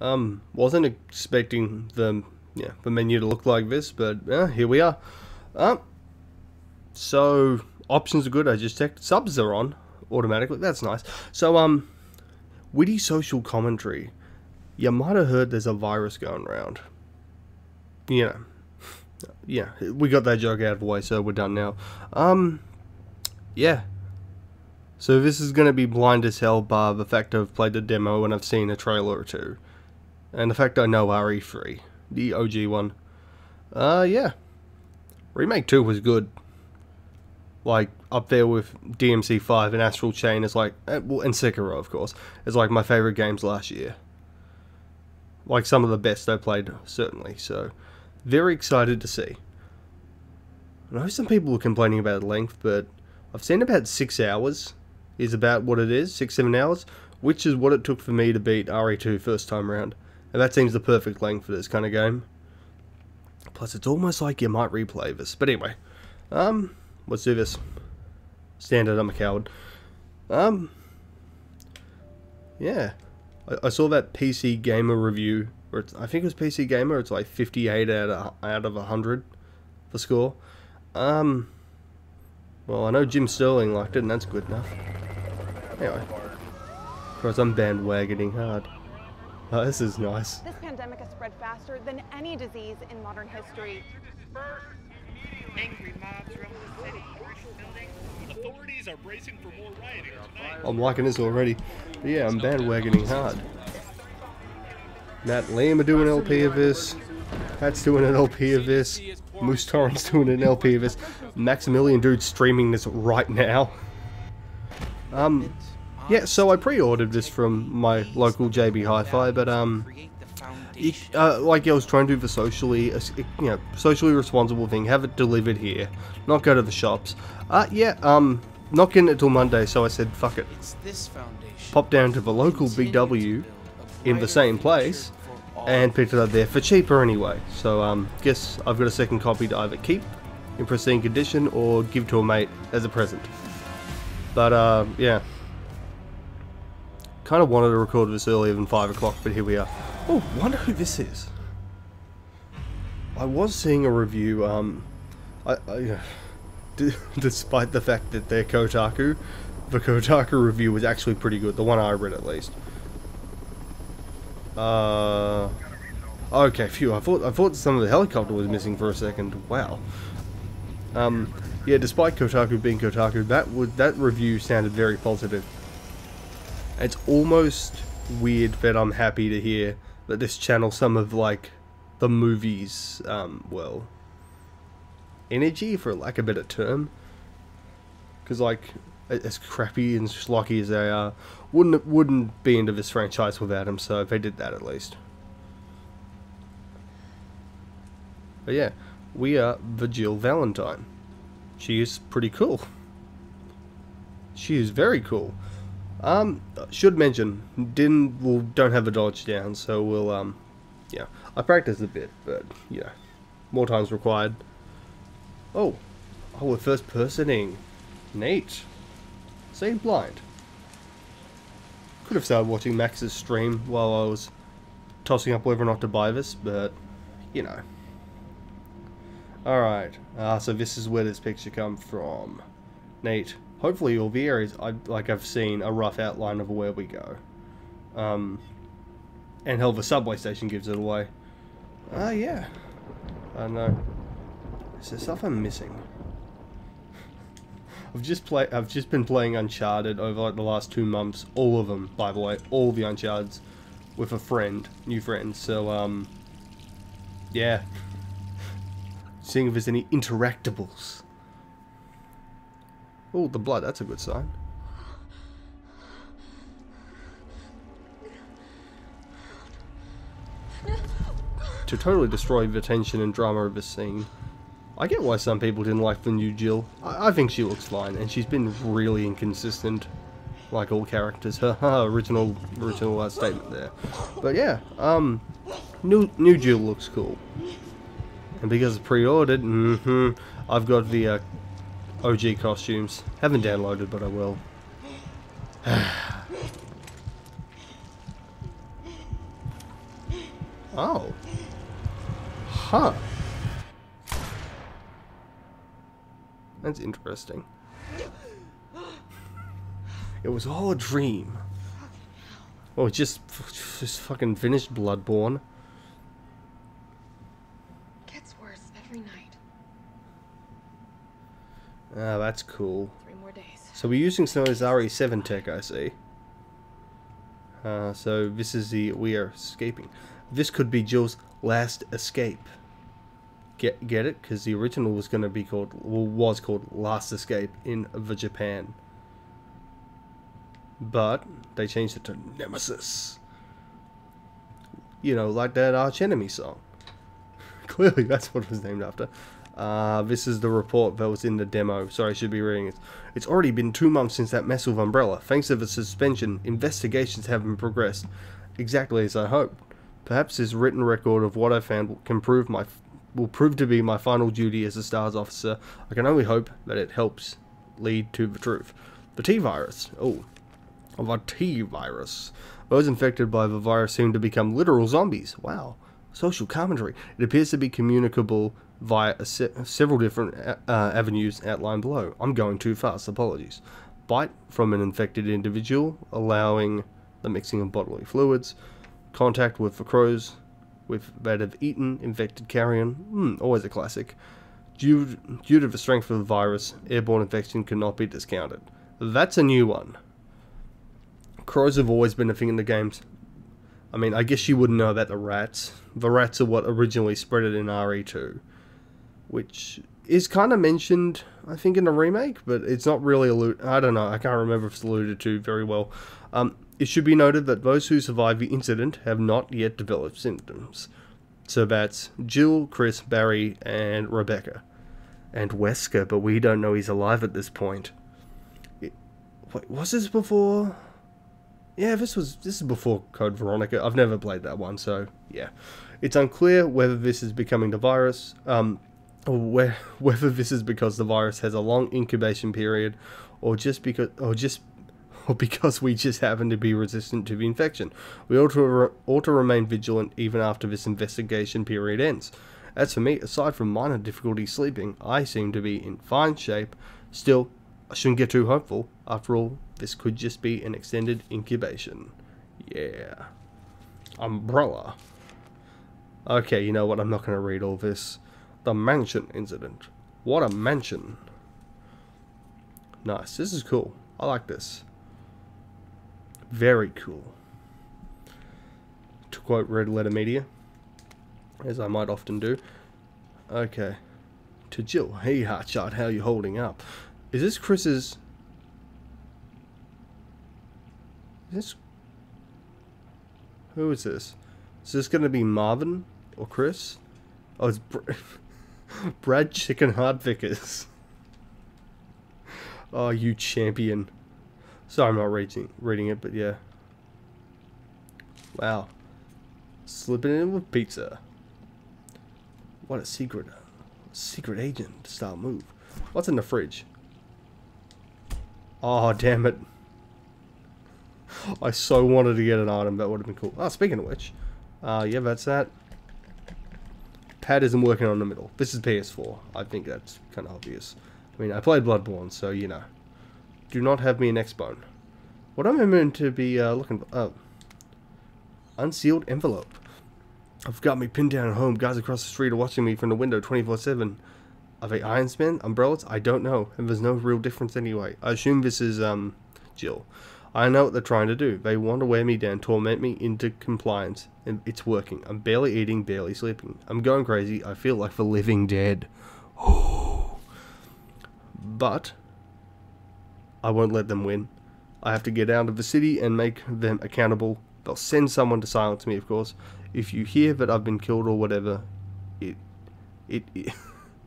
Um, wasn't expecting the yeah the menu to look like this, but uh, here we are. Um, so options are good. I just checked. Subs are on automatically. That's nice. So um, witty social commentary. You might have heard there's a virus going around. You know, yeah, we got that joke out of the way, so we're done now. Um, yeah. So this is going to be blind as hell, by the fact I've played the demo and I've seen a trailer or two. And the fact I know RE3, the OG one. Uh, yeah. Remake 2 was good. Like, up there with DMC5 and Astral Chain is like, eh, and Sekiro, of course, is like my favorite games last year. Like, some of the best I played, certainly, so very excited to see. I know some people were complaining about length, but I've seen about six hours is about what it is, six, seven hours, which is what it took for me to beat RE2 first time round. And that seems the perfect length for this kind of game. Plus, it's almost like you might replay this. But anyway, um, let's do this. Standard, I'm a coward. Um, yeah. I, I saw that PC Gamer review, where I think it was PC Gamer, it's like 58 out of, out of 100 for score. Um, well, I know Jim Sterling liked it, and that's good enough. Anyway. Because I'm bandwagoning hard. Oh, this is nice. This pandemic has spread faster than any disease in modern history. Angry mobs roam the city. Authorities are bracing for more rioting tonight. I'm liking this already. But yeah, I'm bandwagoning hard. Matt Liam are doing an LP of this. Pat's doing an LP of this. Moose Torrent's doing an LP of this. Maximilian Dood streaming this right now. Um, yeah, so I pre-ordered this from my local JB Hi-Fi, but um, you, uh, like I was trying to do the socially, uh, you know, socially responsible thing, have it delivered here, not go to the shops. Uh, yeah, um, not getting it till Monday, so I said, fuck it. It's this foundation. Pop down to the local Big W in the same place and picked it up there for cheaper anyway. So um, guess I've got a second copy to either keep in pristine condition or give to a mate as a present. But uh, yeah, kind of wanted to record this earlier than five o'clock, but here we are. Oh, wonder who this is. I was seeing a review. Um, I, despite the fact that they're Kotaku, the Kotaku review was actually pretty good. The one I read, at least. Uh, okay, phew. I thought I thought some of the helicopter was missing for a second. Wow. Um, yeah. Despite Kotaku being Kotaku, that would that review sounded very positive. It's almost weird that I'm happy to hear that this channel some of like the movies, um, well, energy for lack of a better term. Because like as crappy and schlocky as they are, wouldn't wouldn't be into this franchise without him. So they did that at least. But yeah, we are Jill Valentine. She is pretty cool. She is very cool. Um, should mention, didn't well don't have a dodge down, so we'll um, yeah, I practiced a bit, but yeah, more times required. Oh, oh, we're first personing. Neat. See, blind. Could have started watching Max's stream while I was tossing up whether or not to buy this, but, you know. Alright, uh, so this is where this picture come from. Neat. Hopefully all the areas, I, like I've seen a rough outline of where we go. Um, and hell, the subway station gives it away. Ah, uh, yeah. I know. Is there stuff I'm missing? I've just play. I've just been playing Uncharted over like the last two months. All of them, by the way, all the Uncharted's with a friend, new friend. So um, yeah. Seeing if there's any interactables. Oh, the blood. That's a good sign. To totally destroy the tension and drama of the scene. I get why some people didn't like the new Jill. I, I think she looks fine, and she's been really inconsistent, like all characters. Haha, original, original uh, statement there. But yeah, um, new new Jill looks cool. And because it's pre-ordered, mm -hmm, I've got the uh, OG costumes. Haven't downloaded, but I will. Oh. Huh. That's interesting. It was all a dream. Oh, just, just fucking finished Bloodborne. Gets worse every night. Ah, that's cool. Three more days. So we're using some of this RE7 tech, I see. Uh, so this is the we are escaping. This could be Jill's last escape. Get get it? Because the original was going to be called, well, was called Last Escape in the Japan. But they changed it to Nemesis. You know, like that Arch Enemy song. Clearly, that's what it was named after. Uh, this is the report that was in the demo. Sorry, I should be reading it. It's already been two months since that mess with Umbrella. Thanks to the suspension, investigations haven't progressed exactly as I hoped. Perhaps this written record of what I found can prove my will prove to be my final duty as a STARS officer. I can only hope that it helps lead to the truth. The T virus. Oh, the T virus. Those infected by the virus seem to become literal zombies. Wow. Social commentary. It appears to be communicable via se several different uh, avenues outlined below. I'm going too fast, apologies. Bite from an infected individual, allowing the mixing of bodily fluids. Contact with the crows, with that have eaten infected carrion. Hmm, always a classic. Due, due to the strength of the virus, airborne infection cannot be discounted. That's a new one. Crows have always been a thing in the games. I mean, I guess you wouldn't know about the rats. The rats are what originally spread it in RE2. Which is kind of mentioned, I think, in the remake, but it's not really alluded... I don't know, I can't remember if it's alluded to very well. Um, it should be noted that those who survived the incident have not yet developed symptoms. So that's Jill, Chris, Barry, and Rebecca. And Wesker, but we don't know he's alive at this point. It, wait, was this before... Yeah, this was this is before Code Veronica. I've never played that one, so yeah. It's unclear whether this is becoming the virus, um, whether this is because the virus has a long incubation period, or just because, or just, or because we just happen to be resistant to the infection. We ought to re ought to remain vigilant even after this investigation period ends. As for me, aside from minor difficulty sleeping, I seem to be in fine shape. Still, I shouldn't get too hopeful. After all, this could just be an extended incubation. Yeah. Umbrella. Okay, you know what? I'm not going to read all this. The mansion incident. What a mansion. Nice. This is cool. I like this. Very cool. To quote Red Letter Media, as I might often do. Okay. To Jill. Hey, Hotshot, how you holding up? Is this Chris's... Is this... Who is this? Is this going to be Marvin or Chris? Oh, it's Brad Chicken Heart Vickers. Oh, you champion. Sorry, I'm not reading, reading it, but yeah. Wow. Slipping in with pizza. What a secret. Secret agent style move. What's in the fridge? Oh, damn it. I so wanted to get an item. That would have been cool. Oh, speaking of which. Uh, yeah, that's that. Pad isn't working on the middle. This is PS4. I think that's kind of obvious. I mean, I played Bloodborne, so, you know. Do not have me an X-Bone. What am I meant to be uh, looking for? Oh. Unsealed envelope. I've got me pinned down at home. Guys across the street are watching me from the window 24-7. Are they Iron Man? Umbrellas? I don't know. And there's no real difference anyway. I assume this is, um, Jill. I know what they're trying to do. They want to wear me down, torment me into compliance. And it's working. I'm barely eating, barely sleeping. I'm going crazy. I feel like the living dead. but, I won't let them win. I have to get out of the city and make them accountable. They'll send someone to silence me, of course. If you hear that I've been killed or whatever, it, it, it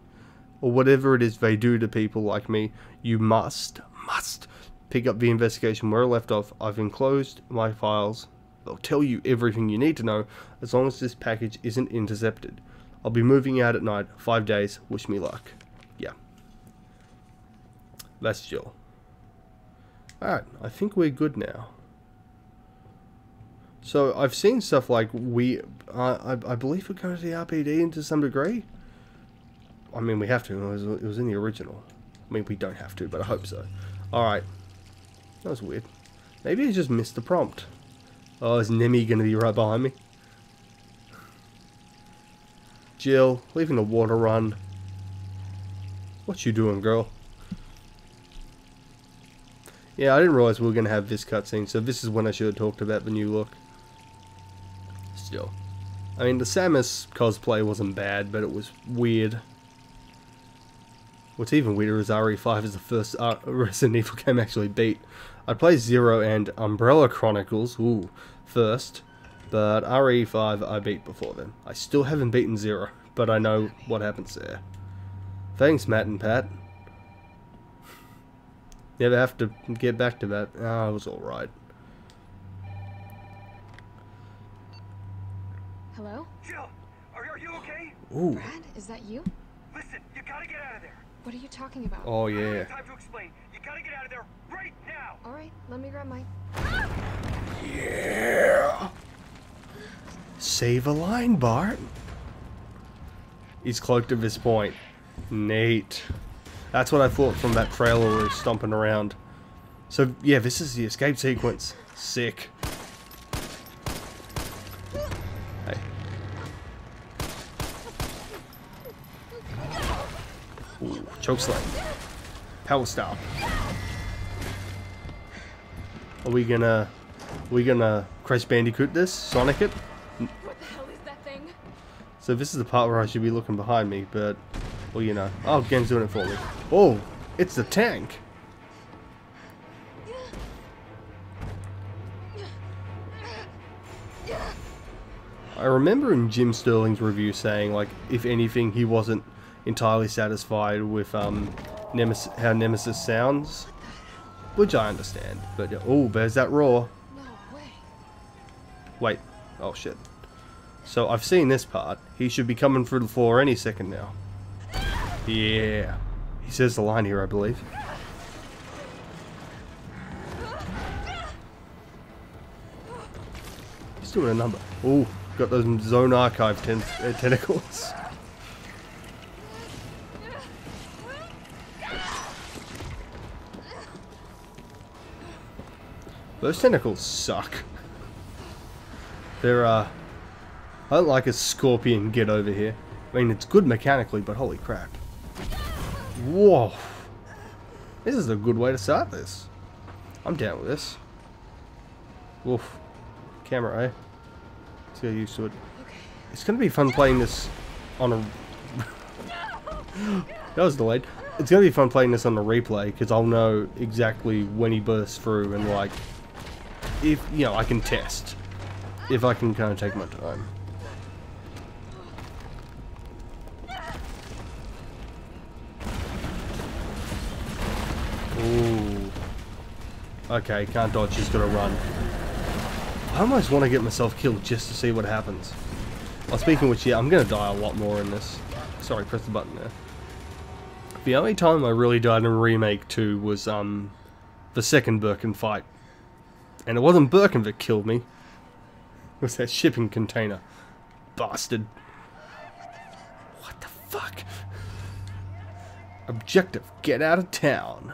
or whatever it is they do to people like me, you must, must pick up the investigation where I left off. I've enclosed my files. They'll tell you everything you need to know as long as this package isn't intercepted. I'll be moving out at night. Five days. Wish me luck. Yeah. That's Jill. Alright, I think we're good now. So I've seen stuff like we, uh, I, I believe we're going to the RPD to some degree. I mean, we have to. It was, it was in the original. I mean, we don't have to, but I hope so. All right. That was weird. Maybe I just missed the prompt. Oh, is Nemi going to be right behind me? Jill, leaving the water run. What you doing, girl? Yeah, I didn't realize we were going to have this cutscene, so this is when I should have talked about the new look. Still. I mean, the Samus cosplay wasn't bad, but it was weird. What's even weirder is RE5 is the first uh, Resident Evil game actually beat. I played Zero and Umbrella Chronicles, ooh, first, but RE5 I beat before then. I still haven't beaten Zero, but I know what happens there. Thanks, Matt and Pat. Never have to get back to that. Ah, it was alright. Hello? Jill, are, are you okay? Ooh. Brad, is that you? Listen, you gotta get out of there. What are you talking about? Oh, I don't yeah. have time to explain. You gotta get out of there right now. All right, let me grab my. Yeah. Save a line, Bart. He's cloaked at this point. Neat. That's what I thought from that trailer where he's stomping around. So, yeah, this is the escape sequence. Sick. Hey. Ooh, choke slam. Power stop. Are we gonna... Are we gonna Crash Bandicoot this? Sonic it? What the hell is that thing? So this is the part where I should be looking behind me, but... Well, you know. Oh, game's doing it for me. Oh! It's the tank! I remember in Jim Sterling's review saying, like, if anything, he wasn't entirely satisfied with um, Nemesis, how Nemesis sounds. Which I understand. But, oh, there's that roar. No way. Wait. Oh, shit. So, I've seen this part. He should be coming through the floor any second now. Yeah. He says the line here, I believe. He's doing a number. Ooh, got those zone archive ten uh, tentacles. Those tentacles suck. They're, uh... I don't like a scorpion get over here. I mean, it's good mechanically, but holy crap. Whoa. This is a good way to start this. I'm down with this. Woof. Camera, eh? Let's get used to it. It's going to be fun playing this on a... that was delayed. It's going to be fun playing this on the replay, because I'll know exactly when he bursts through, and like... If, you know, I can test. If I can kind of take my time. Ooh. Okay, can't dodge, just gotta run. I almost want to get myself killed just to see what happens. Well, speaking of which, yeah, I'm gonna die a lot more in this. Sorry, press the button there. The only time I really died in Remake 2 was, um, the second Birkin fight. And it wasn't Birkin that killed me. It was that shipping container. Bastard. What the fuck? Objective, get out of town.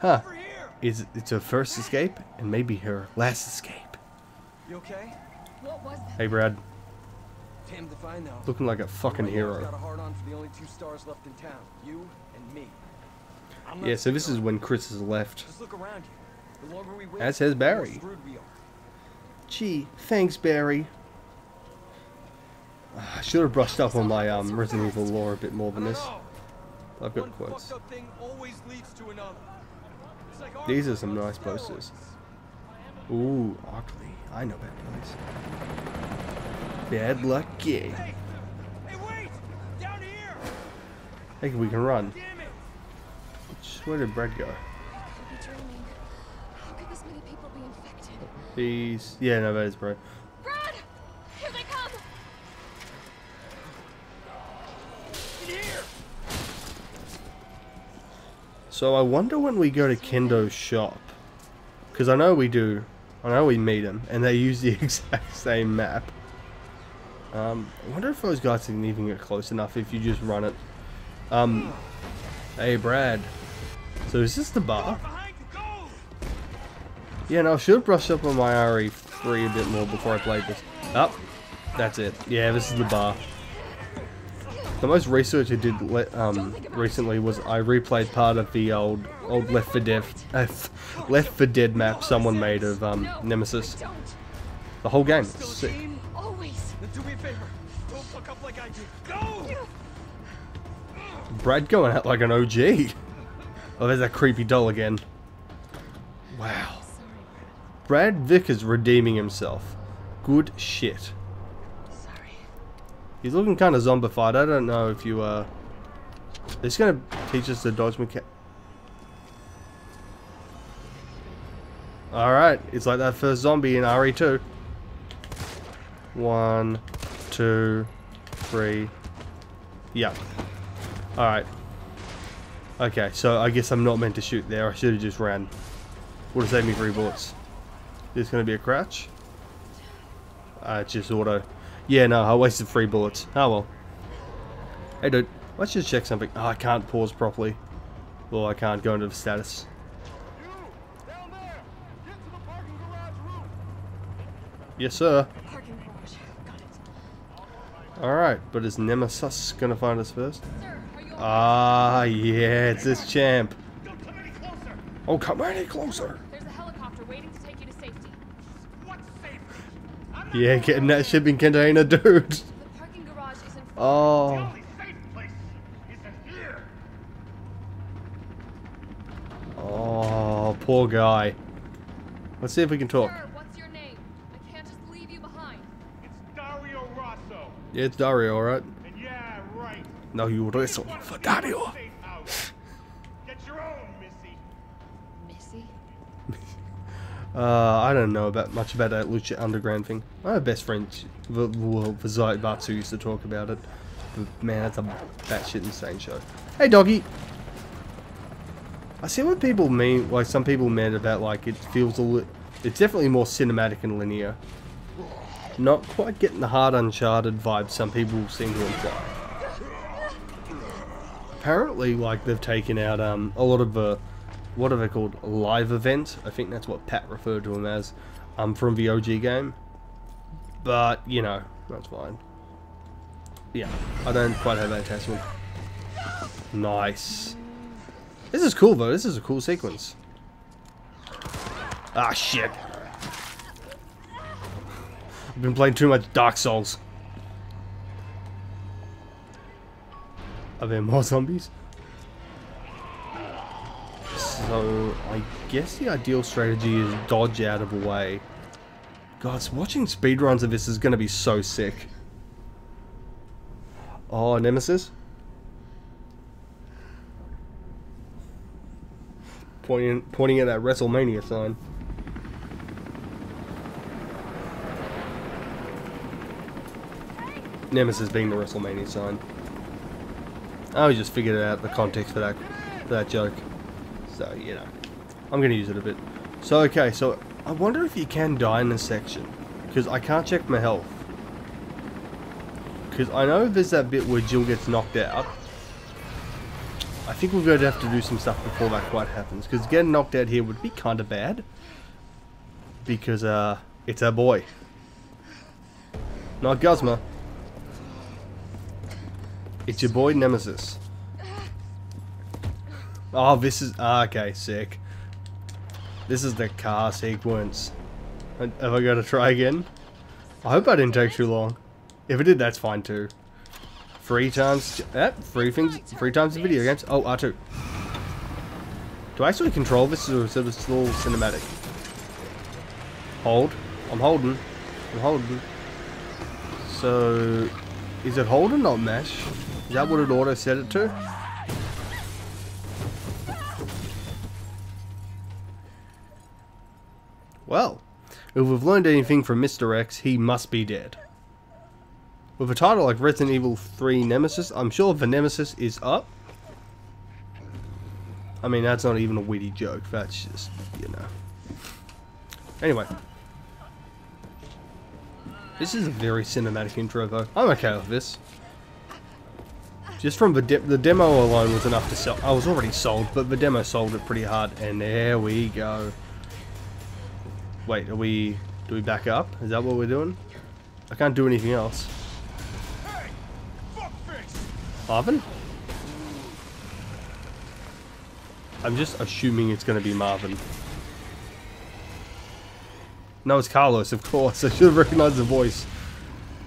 Huh. over here. Is it's her first escape and maybe her last escape. You okay? What was that? Hey Brad, Damned if I know. looking like a fucking Right hero. got a hard on for the only two stars left in town. You and me. Yeah, so this is when Chris has left. Just look around you. The longer we wait, As has the more Barry. we are. Gee, thanks Barry. Ah, I should have brushed up on my um, Resident Evil lore a bit more than this. I've got One quotes. fucked up thing always leads to another. It's like These are some nice posters. Ooh, Ockley. I know that place. Bad luck gig. Hey, hey, wait! Down here! Hey, we can run. Damn it! Which- Where did Brad go? I could be dreaming. How could this many people be infected? He's... Yeah, no, that is Brad. Brad! Here they come! In here! So I wonder when we go to Kendo's shop. Because I know we do I know we meet him. and they use the exact same map. Um, I wonder if those guys can even get close enough if you just run it. Um, hey Brad. So is this the bar? Yeah, no, I should brush up on my RE3 a bit more before I played this. Up. that's it. Yeah, this is the bar. The most research I did um, recently was I replayed part of the old old Left for Dead uh, Left 4 Dead map someone made of um, Nemesis. The whole game. A Sick. Brad going out like an OG. Oh, there's that creepy doll again. Wow. Brad Vickers redeeming himself. Good shit. Sorry. He's looking kind of zombified. I don't know if you, uh... This gonna teach us the dodge mechanic. Alright, it's like that first zombie in RE2. One, two, three. Yeah. Alright. Okay, so I guess I'm not meant to shoot there. I should have just ran. Would have saved me three bullets. This gonna be a crouch? Uh, it's just auto. Yeah, no, I wasted three bullets. Oh well. Hey dude, let's just check something. Oh, I can't pause properly. Well, I can't go into the status. To! Yes, sir. Alright, but is Nemesis gonna find us first? Ah, yeah, it's this champ. Don't come! Oh, come any closer. There's a helicopter waiting to take you to safety. What's safe? I'm not Yeah, getting that shipping container, dude. The parking garage is in front. The Oh. only safe place is in here! Oh, poor guy. Let's see if we can talk. Sir, what's your name? I can't just leave you behind. It's Dario Rosso. Yeah, it's Dario, alright? Yeah, right. No, you You wrestle for Dario. a safe house. Get your own, Missy. Missy? Uh, I don't know about much about that Lucha Underground thing. My best friend, well, Vizite Batsu used to talk about it. But man, that's a batshit insane show. Hey, doggy. I see what people mean. Like some people meant about like it feels a li- It's definitely more cinematic and linear. Not quite getting the hard Uncharted vibe some people seem to imply. Apparently, like they've taken out um a lot of the what are they called live events. I think that's what Pat referred to them as um from the OG game. But you know that's fine. Yeah, I don't quite have that attachment. Nice. This is cool though. This is a cool sequence. Ah shit. I've been playing too much Dark Souls. Are there more zombies? So, I guess the ideal strategy is dodge out of the way. Guys, watching speedruns of this is going to be so sick. Oh, Nemesis? Pointing, pointing at that WrestleMania sign. Nemesis being the WrestleMania sign. I just figured out the context for that for that joke. So, you know. I'm gonna use it a bit. So okay, so I wonder if you can die in this section. Because I can't check my health. Because I know there's that bit where Jill gets knocked out. I think we're going to have to do some stuff before that quite happens. Because getting knocked out here would be kind of bad. Because, uh, it's our boy. Not Guzma. It's your boy Nemesis. Oh, this is... ah, okay, sick. This is the car sequence. Have I got to try again? I hope I didn't take too long. If it did, that's fine too. Three times... Eh, three things... Three times in video games. Oh, R2. Do I actually control this or is it still cinematic? Hold. I'm holding. I'm holding. So... Is it hold or not mesh? Is that what it auto set it to? If we've learned anything from Mr. X, he must be dead. With a title like Resident Evil 3 Nemesis, I'm sure the Nemesis is up. I mean, that's not even a witty joke, that's just, you know. Anyway, This is a very cinematic intro though. I'm okay with this. Just from the, de the demo alone was enough to sell. I was already sold, but the demo sold it pretty hard. And there we go. Wait, are we... Do we back up? Is that what we're doing? I can't do anything else. Marvin? I'm just assuming it's going to be Marvin. No, it's Carlos, of course. I should have recognized the voice.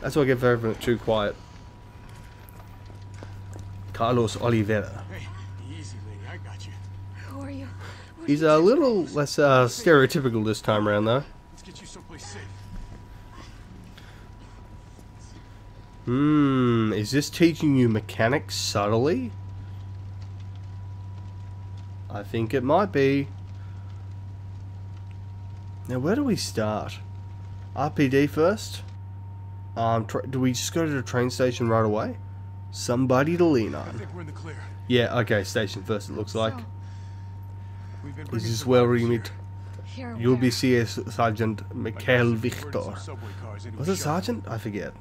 That's what I get for everything too quiet. Carlos Oliveira. Hey, easy, lady. I got you. Who are you? What He's a little less uh, stereotypical this time around, though. Let's get you someplace safe. Hmm, is this teaching you mechanics subtly? I think it might be. Now, where do we start? RPD first? Um, do we just go to the train station right away? Somebody to lean I on. think we're in the clear. Yeah, okay, station first it looks like. So, Is where we meet? here. here You'll be where? CS Sergeant My Mikhail guys Victor. some subway cars into Was a it. Sergeant? I forget.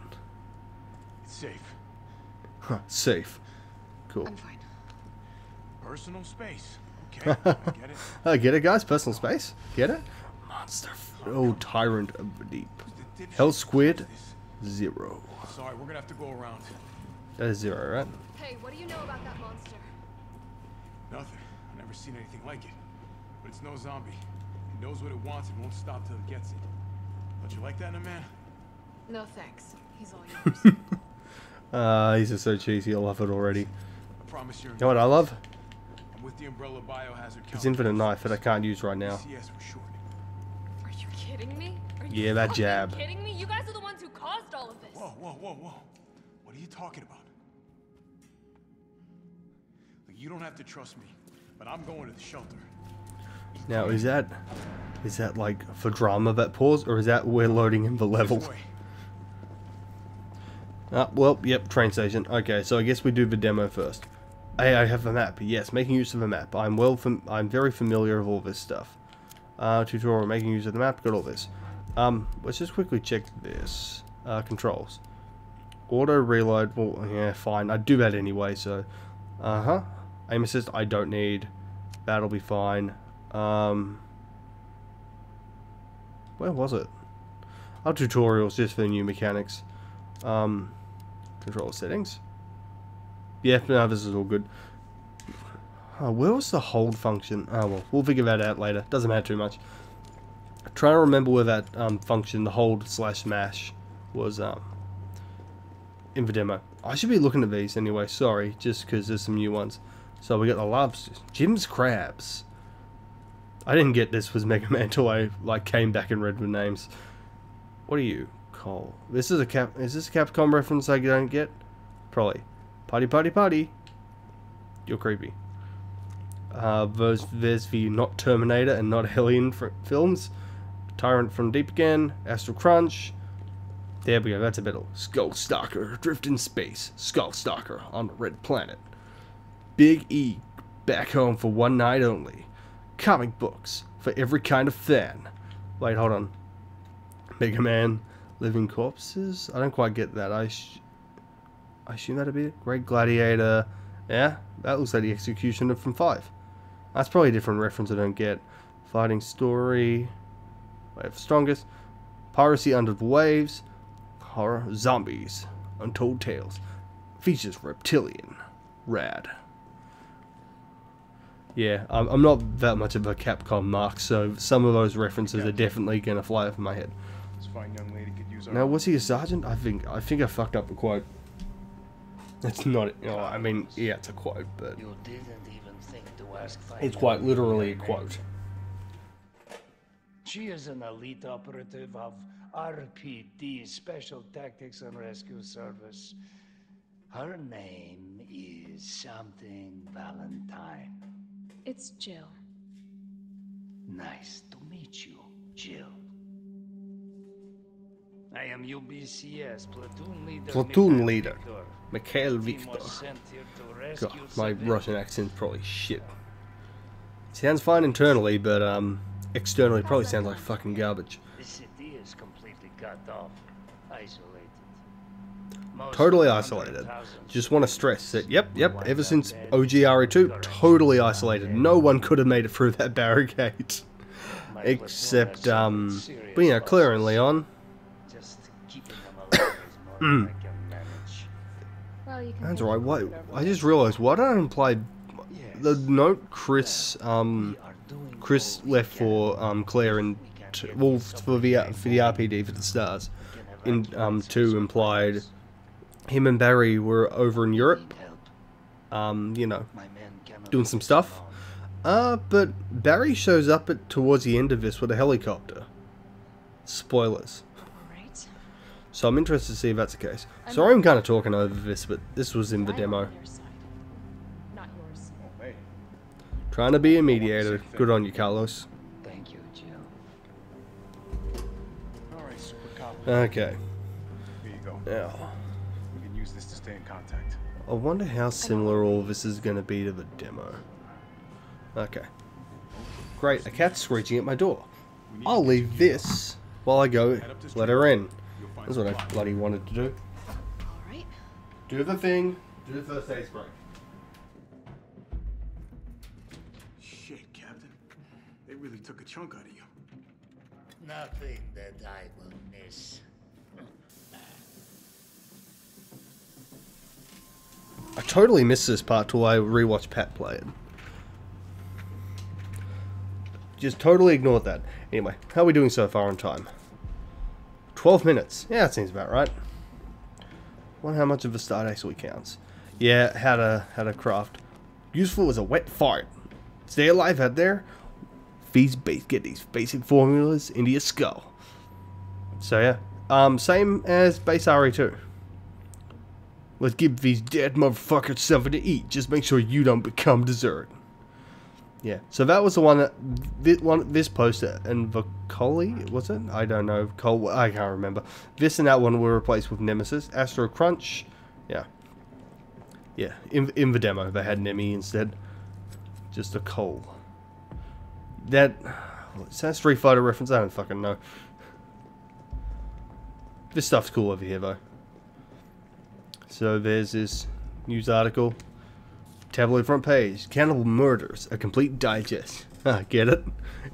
It's safe. Huh, safe. Cool. I'm fine. Personal space. Okay, I get it. Uh, get it, guys? Personal space? Get it? Monster. Oh, Tyrant of the Deep. Hell Squid? Zero. Sorry, we're gonna have to go around. That is zero, right? Hey, what do you know about that monster? Nothing. I've never seen anything like it. But it's no zombie. It knows what it wants and won't stop till it gets it. Don't you like that in a man? No thanks. He's all yours. Uh, these are so cheesy. I love it already. I promise you're. You know what I love? I'm with the Umbrella Biohazard It's Infinite Knife that I can't use right now. CS for short. Are you kidding me? Are you Yeah, that fucking jab. kidding me? You guys are the ones who caused all of this. Whoa, whoa, whoa, whoa. What are you talking about? Look, you don't have to trust me, but I'm going to the shelter. Now, is that... Is that, like, for drama, that pause? Or is that we're loading in the level? Ah, well, yep, train station. Okay, so I guess we do the demo first. Hey, I have a map. Yes, making use of a map. I'm well, I'm very familiar with all this stuff. Uh, tutorial, making use of the map, got all this. Um, let's just quickly check this. Uh, controls. Auto reload, well, yeah, fine. I do that anyway, so. Uh-huh. Aim assist, I don't need. That'll be fine. Um, where was it? Our tutorials just for the new mechanics. Um, control settings. Yeah, no, this is all good. Oh, where was the hold function? Oh, well, we'll figure that out later. Doesn't matter too much. Trying to remember where that um, function, the hold slash mash, was um, in the demo. I should be looking at these anyway, sorry, just because there's some new ones. So we got the lobsters. Jim's Crabs. I didn't get this was Mega Man until I like came back and read the names. What are you, Cole? This is a cap. Is this a Capcom reference I don't get? Probably. Party, party, party. You're creepy. Uh, there's, there's the not Terminator and not Alien films. Tyrant from Deep again. Astral Crunch. There we go. That's a of Skull Stalker. Drift in space. Skull Stalker on the red planet. Big E. Back home for one night only. Comic books for every kind of fan. Wait, hold on. Mega Man, Living Corpses. I don't quite get that. I, I assume that'd be it. Great Gladiator. Yeah, that looks like the Executioner from Five. That's probably a different reference I don't get. Fighting Story. Wave Strongest. Piracy Under the Waves. Horror. Zombies. Untold Tales. Features Reptilian. Rad. Yeah, I'm, I'm not that much of a Capcom mark, so some of those references are definitely going to fly over my head. This fine young lady could use our Now, was he a sergeant? I think I think I fucked up the quote. That's not it. No, I mean, yeah, it's a quote, but You didn't even think to ask it's quite literally a quote. She is an elite operative of RPD, Special Tactics and Rescue Service. Her name is something Valentine. It's Jill. Nice to meet you, Jill. I am UBCS, platoon leader. Platoon Mikhail leader. Victor. Mikhail Team Victor. was sent here to rescue God, my. Russian accent's probably shit. Sounds fine internally, but um, externally probably sounds like fucking garbage. The city is completely completely cut off, isolated. Most Totally isolated. Just want to stress that, yep, yep, ever since OGRE2, totally isolated. No one could have made it through that barricade. Except, has um, serious but yeah, Claire and. Leon. Just keeping them alive is more than I can manage. Well, you can That's think alright, of why, I just realised, why don't I imply the note Chris, um, We are doing Chris left for, um, Claire and, We t- well, for the, for the RPD for the stars. We can in, evacuate um, two implied supplies. Him and Barry were over in Europe, um, you know, My men cannot doing some stuff. Uh, but Barry shows up at towards the end of this with a helicopter. Spoilers. Alright. So I'm interested to see if that's the case. Sorry I'm kind of talking over this, but this was in the demo. on their side, Not yours. Oh. Trying to be a mediator. Good on you, Carlos. Thank you, Jill. All right, super cop. Okay. Here you go. Now, I wonder how similar all this is going to be to the demo. Okay. Great, a cat's screeching at my door. I'll leave this while I go Head up this let her in. That's what I bloody wanted to do. Alright. Do the thing. Do the first aid spray. Shit, Captain. They really took a chunk out of you. Nothing that I will miss. I totally missed this part till I rewatched Pat play it. Just totally ignored that. Anyway, how are we doing so far on time? 12 minutes. Yeah, that seems about right. Wonder how much of a start actually counts. Yeah, how to how to craft. Useful as a wet fart. Stay alive out there. These base get these basic formulas into your skull. So yeah, um, same as base RE2. Let's give these dead motherfuckers something to eat. Just make sure you don't become dessert. Yeah, so that was the one that this one this poster and Vocoli was it? I don't know. Col I can't remember. This and that one were replaced with Nemesis, Astro Crunch. Yeah, yeah. In in the demo they had Nemi instead. Just a coal. That a Street Fighter reference? I don't fucking know. This stuff's cool over here though. So there's this news article. Tabloid front page. Cannibal murders. A complete digest. Ah, Get it?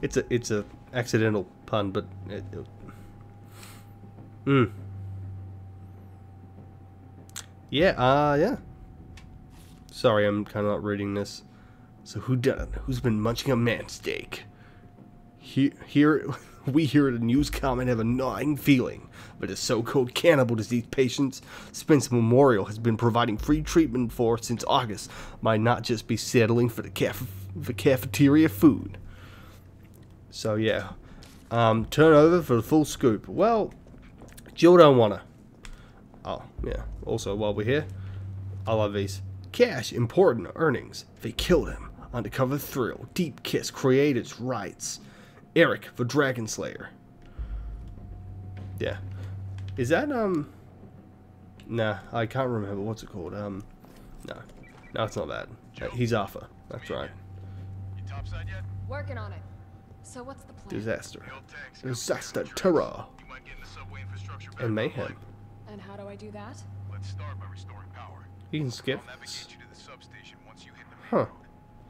It's a it's a accidental pun, but it, it, mm. Yeah, uh yeah. Sorry, I'm kind of not reading this. So who done it? Who's been munching a man steak? Here, here, we here at the news comment have a gnawing feeling that a so-called cannibal disease patients Spencer Memorial has been providing free treatment for since August might not just be settling for the caf- the cafeteria food. So yeah, um, turn over for the full scoop. Well, Jill don't wanna. Oh yeah. Also, while we're here, I love these. Cash, important earnings. They killed him. Undercover thrill. Deep kiss. Creators rights. Eric, the Dragon Slayer. Yeah. Is that, um... Nah, I can't remember. What's it called? Um, no. No, it's not that. Uh, He's Arthur. That's right. You topside yet? Working on it. So what's the plan? Disaster. The. Disaster. Terror. You might get in the subway infrastructure. And mayhem. And how do I do that? Let's start by restoring power. You can skip I'll navigate you to the substation once you hit the main Huh. road.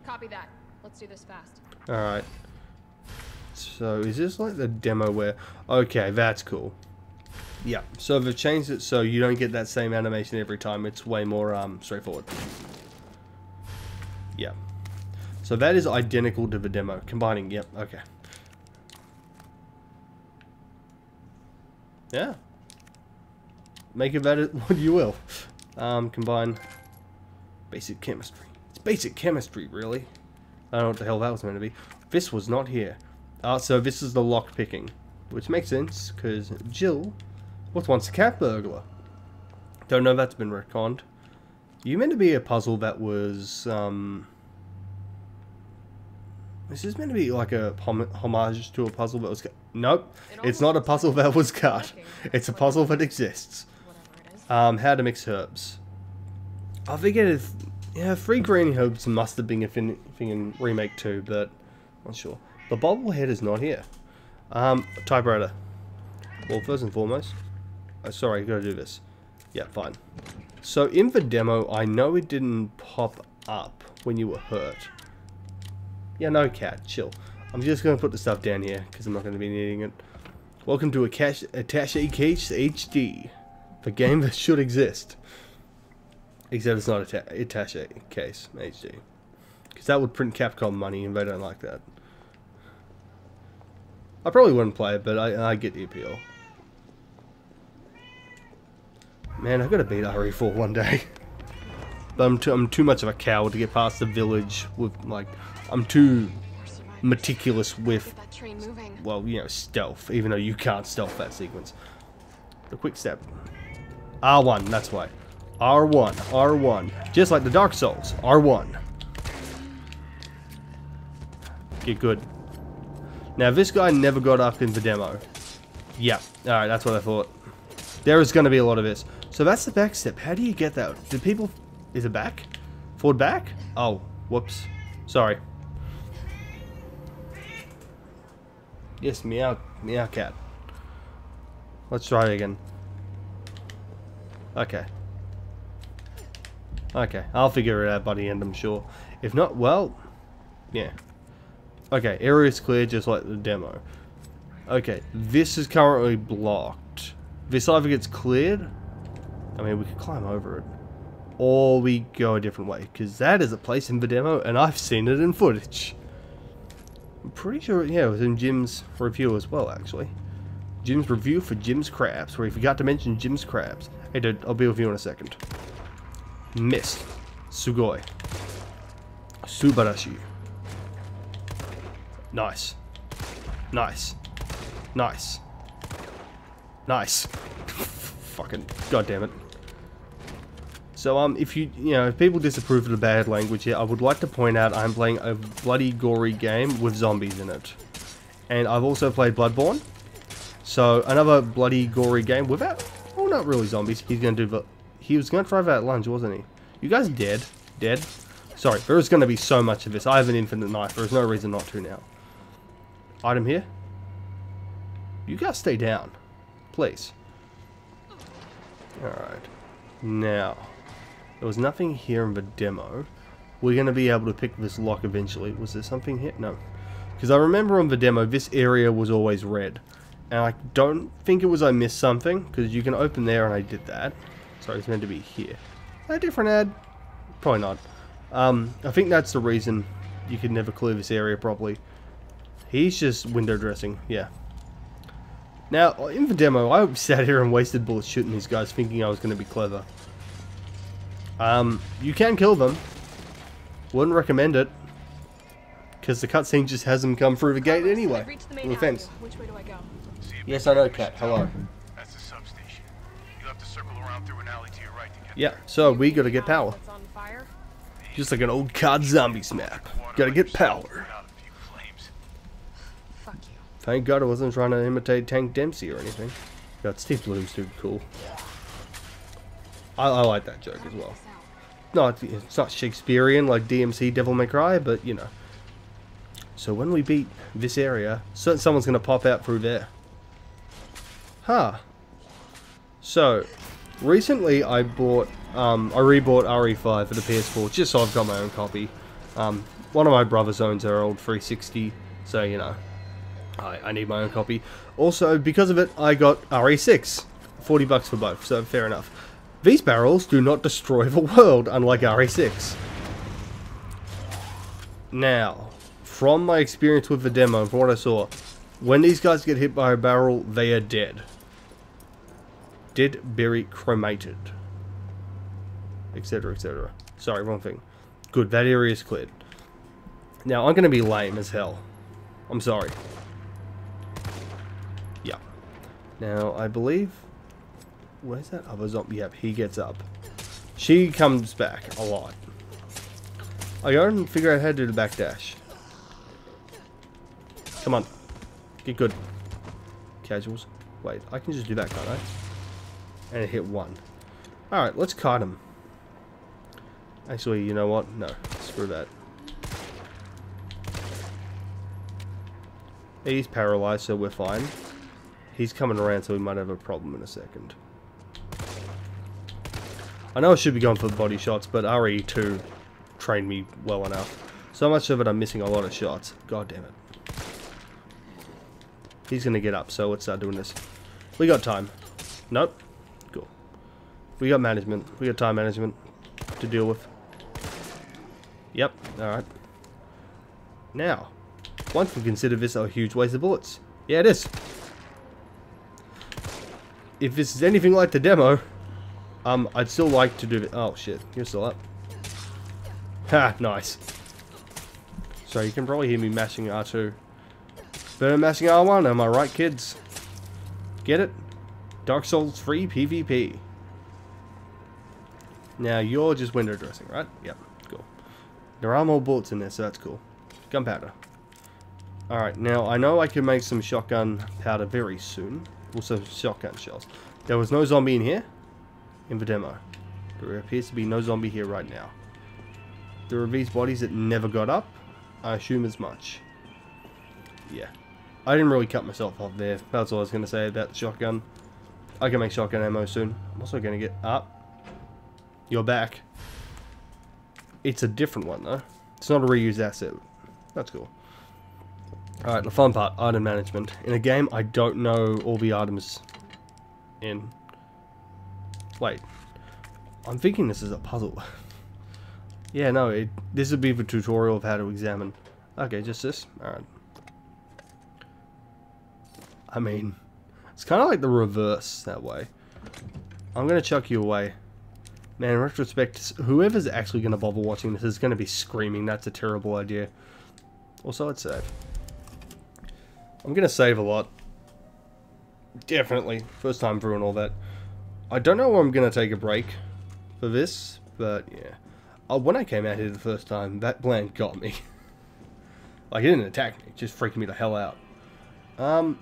Copy that. Let's do this fast. Alright. So, is this like the demo where... Okay, that's cool. Yeah, so they've changed it so you don't get that same animation every time. It's way more um, straightforward. Yeah. So that is identical to the demo. Combining, yep, okay. Yeah. Make of that what you will. Um, combine basic chemistry. It's basic chemistry, really. I don't know what the hell that was meant to be. This was not here. Uh, so this is the lock picking. Which makes sense, because Jill was once a cat burglar. Don't know if that's been retconned. You meant to be a puzzle that was, um... This is meant to be like a hom homage to a puzzle that was cut. Nope, It it's not a puzzle that was cut. It's a puzzle that exists. It is. Um, how to mix herbs. I forget if yeah, free green herbs must have been a thing in remake too, but I'm not sure. The bobblehead is not here. Um, typewriter. Well, first and foremost, oh, sorry, gotta do this. Yeah, fine. So in the demo, I know it didn't pop up when you were hurt. Yeah, no cat, chill. I'm just gonna put the stuff down here because I'm not gonna be needing it. Welcome to a cache attache case HD, the game that should exist. Except it's not a attache case HD, because that would print Capcom money, and they don't like that. I probably wouldn't play it, but I, I get the appeal. Man, I've gotta beat RE4 one day. But I'm too, I'm too much of a coward to get past the village with, like, I'm too meticulous with, well, you know, stealth, even though you can't stealth that sequence. The quick step. R1, that's why. R1, R1. Just like the Dark Souls, R1. Get good. Now, this guy never got up in the demo. Yeah, alright, that's what I thought. There is going to be a lot of this. So that's the back step. How do you get that? Did people... Is it back? Forward back? Oh, whoops. Sorry. Yes, meow, meow cat. Let's try again. Okay. Okay, I'll figure it out by the end, I'm sure. If not, well, yeah. Okay, area is clear just like the demo. Okay, this is currently blocked. This either gets cleared, I mean, we could climb over it, or we go a different way, because that is a place in the demo, and I've seen it in footage. I'm pretty sure, yeah, it was in Jim's review as well, actually. Jim's review for Jim's Crabs, where he forgot to mention Jim's Crabs. Hey, dude, I'll be with you in a second. Mist. Sugoi. Subarashi. Nice. Nice. Nice. Nice. Fucking goddamn it. So um, if you you know if people disapprove of the bad language here, I would like to point out I'm playing a bloody gory game with zombies in it, and I've also played Bloodborne. So another bloody gory game without, well, not really zombies. He's gonna do the, he was gonna try that lunge, wasn't he? You guys dead? Dead? Sorry, there is gonna be so much of this. I have an infinite knife. There is no reason not to now. Item here. You guys stay down, please. All right. Now, there was nothing here in the demo. We're going to be able to pick this lock eventually. Was there something here? No. Because I remember on the demo, this area was always red. And I don't think it was I missed something, because you can open there and I did that. Sorry, it's meant to be here. A different ad? Probably not. Um, I think that's the reason you could never clear this area properly. He's just window dressing, yeah. Now, in the demo, I sat here and wasted bullets shooting these guys thinking I was going to be clever. Um, you can kill them. Wouldn't recommend it. Because the cutscene just has them come through the gate anyway. The main Through the avenue. fence. Which way do I go? See a Yes, I know, red Cat. Hello. That's the substation. You'll have to circle around through an alley to your right to get Yeah, so we gotta get power. What's on fire? Just like an old COD Zombies map. Gotta get yourself, power. put out a few flames. Fuck you. Thank God I wasn't trying to imitate Tank Dempsey or anything. God, Steve Blum's too cool. I, I like that joke as well. No, it's- not Shakespearean like DMC Devil May Cry, but you know. So when we beat this area, so someone's gonna pop out through there. Huh. So, recently I bought, um, I rebought RE5 for the PS4 just so I've got my own copy. Um, one of my brothers owns our old 360, so you know, I, I need my own copy. Also, because of it, I got RE6. 40 bucks for both, so fair enough. These barrels do not destroy the world, unlike RE6. Now, from my experience with the demo, from what I saw, when these guys get hit by a barrel, they are dead. Dead, buried, cremated. Etc, etc. Sorry, wrong thing. Good, that area is cleared. Now, I'm going to be lame as hell. I'm sorry. Yeah. Now, I believe... Where's that other zombie? Yep, he gets up. She comes back a lot. I go and figure out how to do the back dash. Come on. Get good. Casuals. Wait, I can just do that, can't I? And it hit one. Alright, let's card him. Actually, you know what? No, screw that. He's paralyzed, so we're fine. He's coming around, so we might have a problem in a second. I know I should be going for body shots, but RE2 trained me well enough. So much of it I'm missing a lot of shots. God damn it. He's going to get up, so let's start doing this. We got time. Nope. Cool. We got management. We got time management to deal with. Yep, alright. Now, one can consider this a huge waste of bullets. Yeah, it is. If this is anything like the demo, um, I'd still like to do it. Oh shit, you're still up. Ha, nice. So you can probably hear me mashing R2. Better mashing R1, am I right kids? Get it? Dark Souls 3 PvP. Now you're just window dressing, right? Yep, cool. There are more bullets in there, so that's cool. Gunpowder. Alright, now I know I can make some shotgun powder very soon. Also shotgun shells. There was no zombie in here. In the demo. There appears to be no zombie here right now. There are these bodies that never got up. I assume as much. Yeah. I didn't really cut myself off there. That's all I was going to say about the shotgun. I can make shotgun ammo soon. I'm also going to get up. You're back. It's a different one though. It's not a reused asset. That's cool. Alright, the fun part, item management. In a game I don't know all the items in. Wait. I'm thinking this is a puzzle. yeah, no, it, this would be the tutorial of how to examine. Okay, just this? Alright. I mean, it's kind of like the reverse that way. I'm going to chuck you away. Man, in retrospect, whoever's actually going to bother watching this is going to be screaming. That's a terrible idea. Also, let's save. I'm going to save a lot. Definitely. First time through and all that. I don't know where I'm going to take a break for this, but yeah. Uh, when I came out here the first time, that plant got me. like, it didn't attack me, it just freaked me the hell out. Um,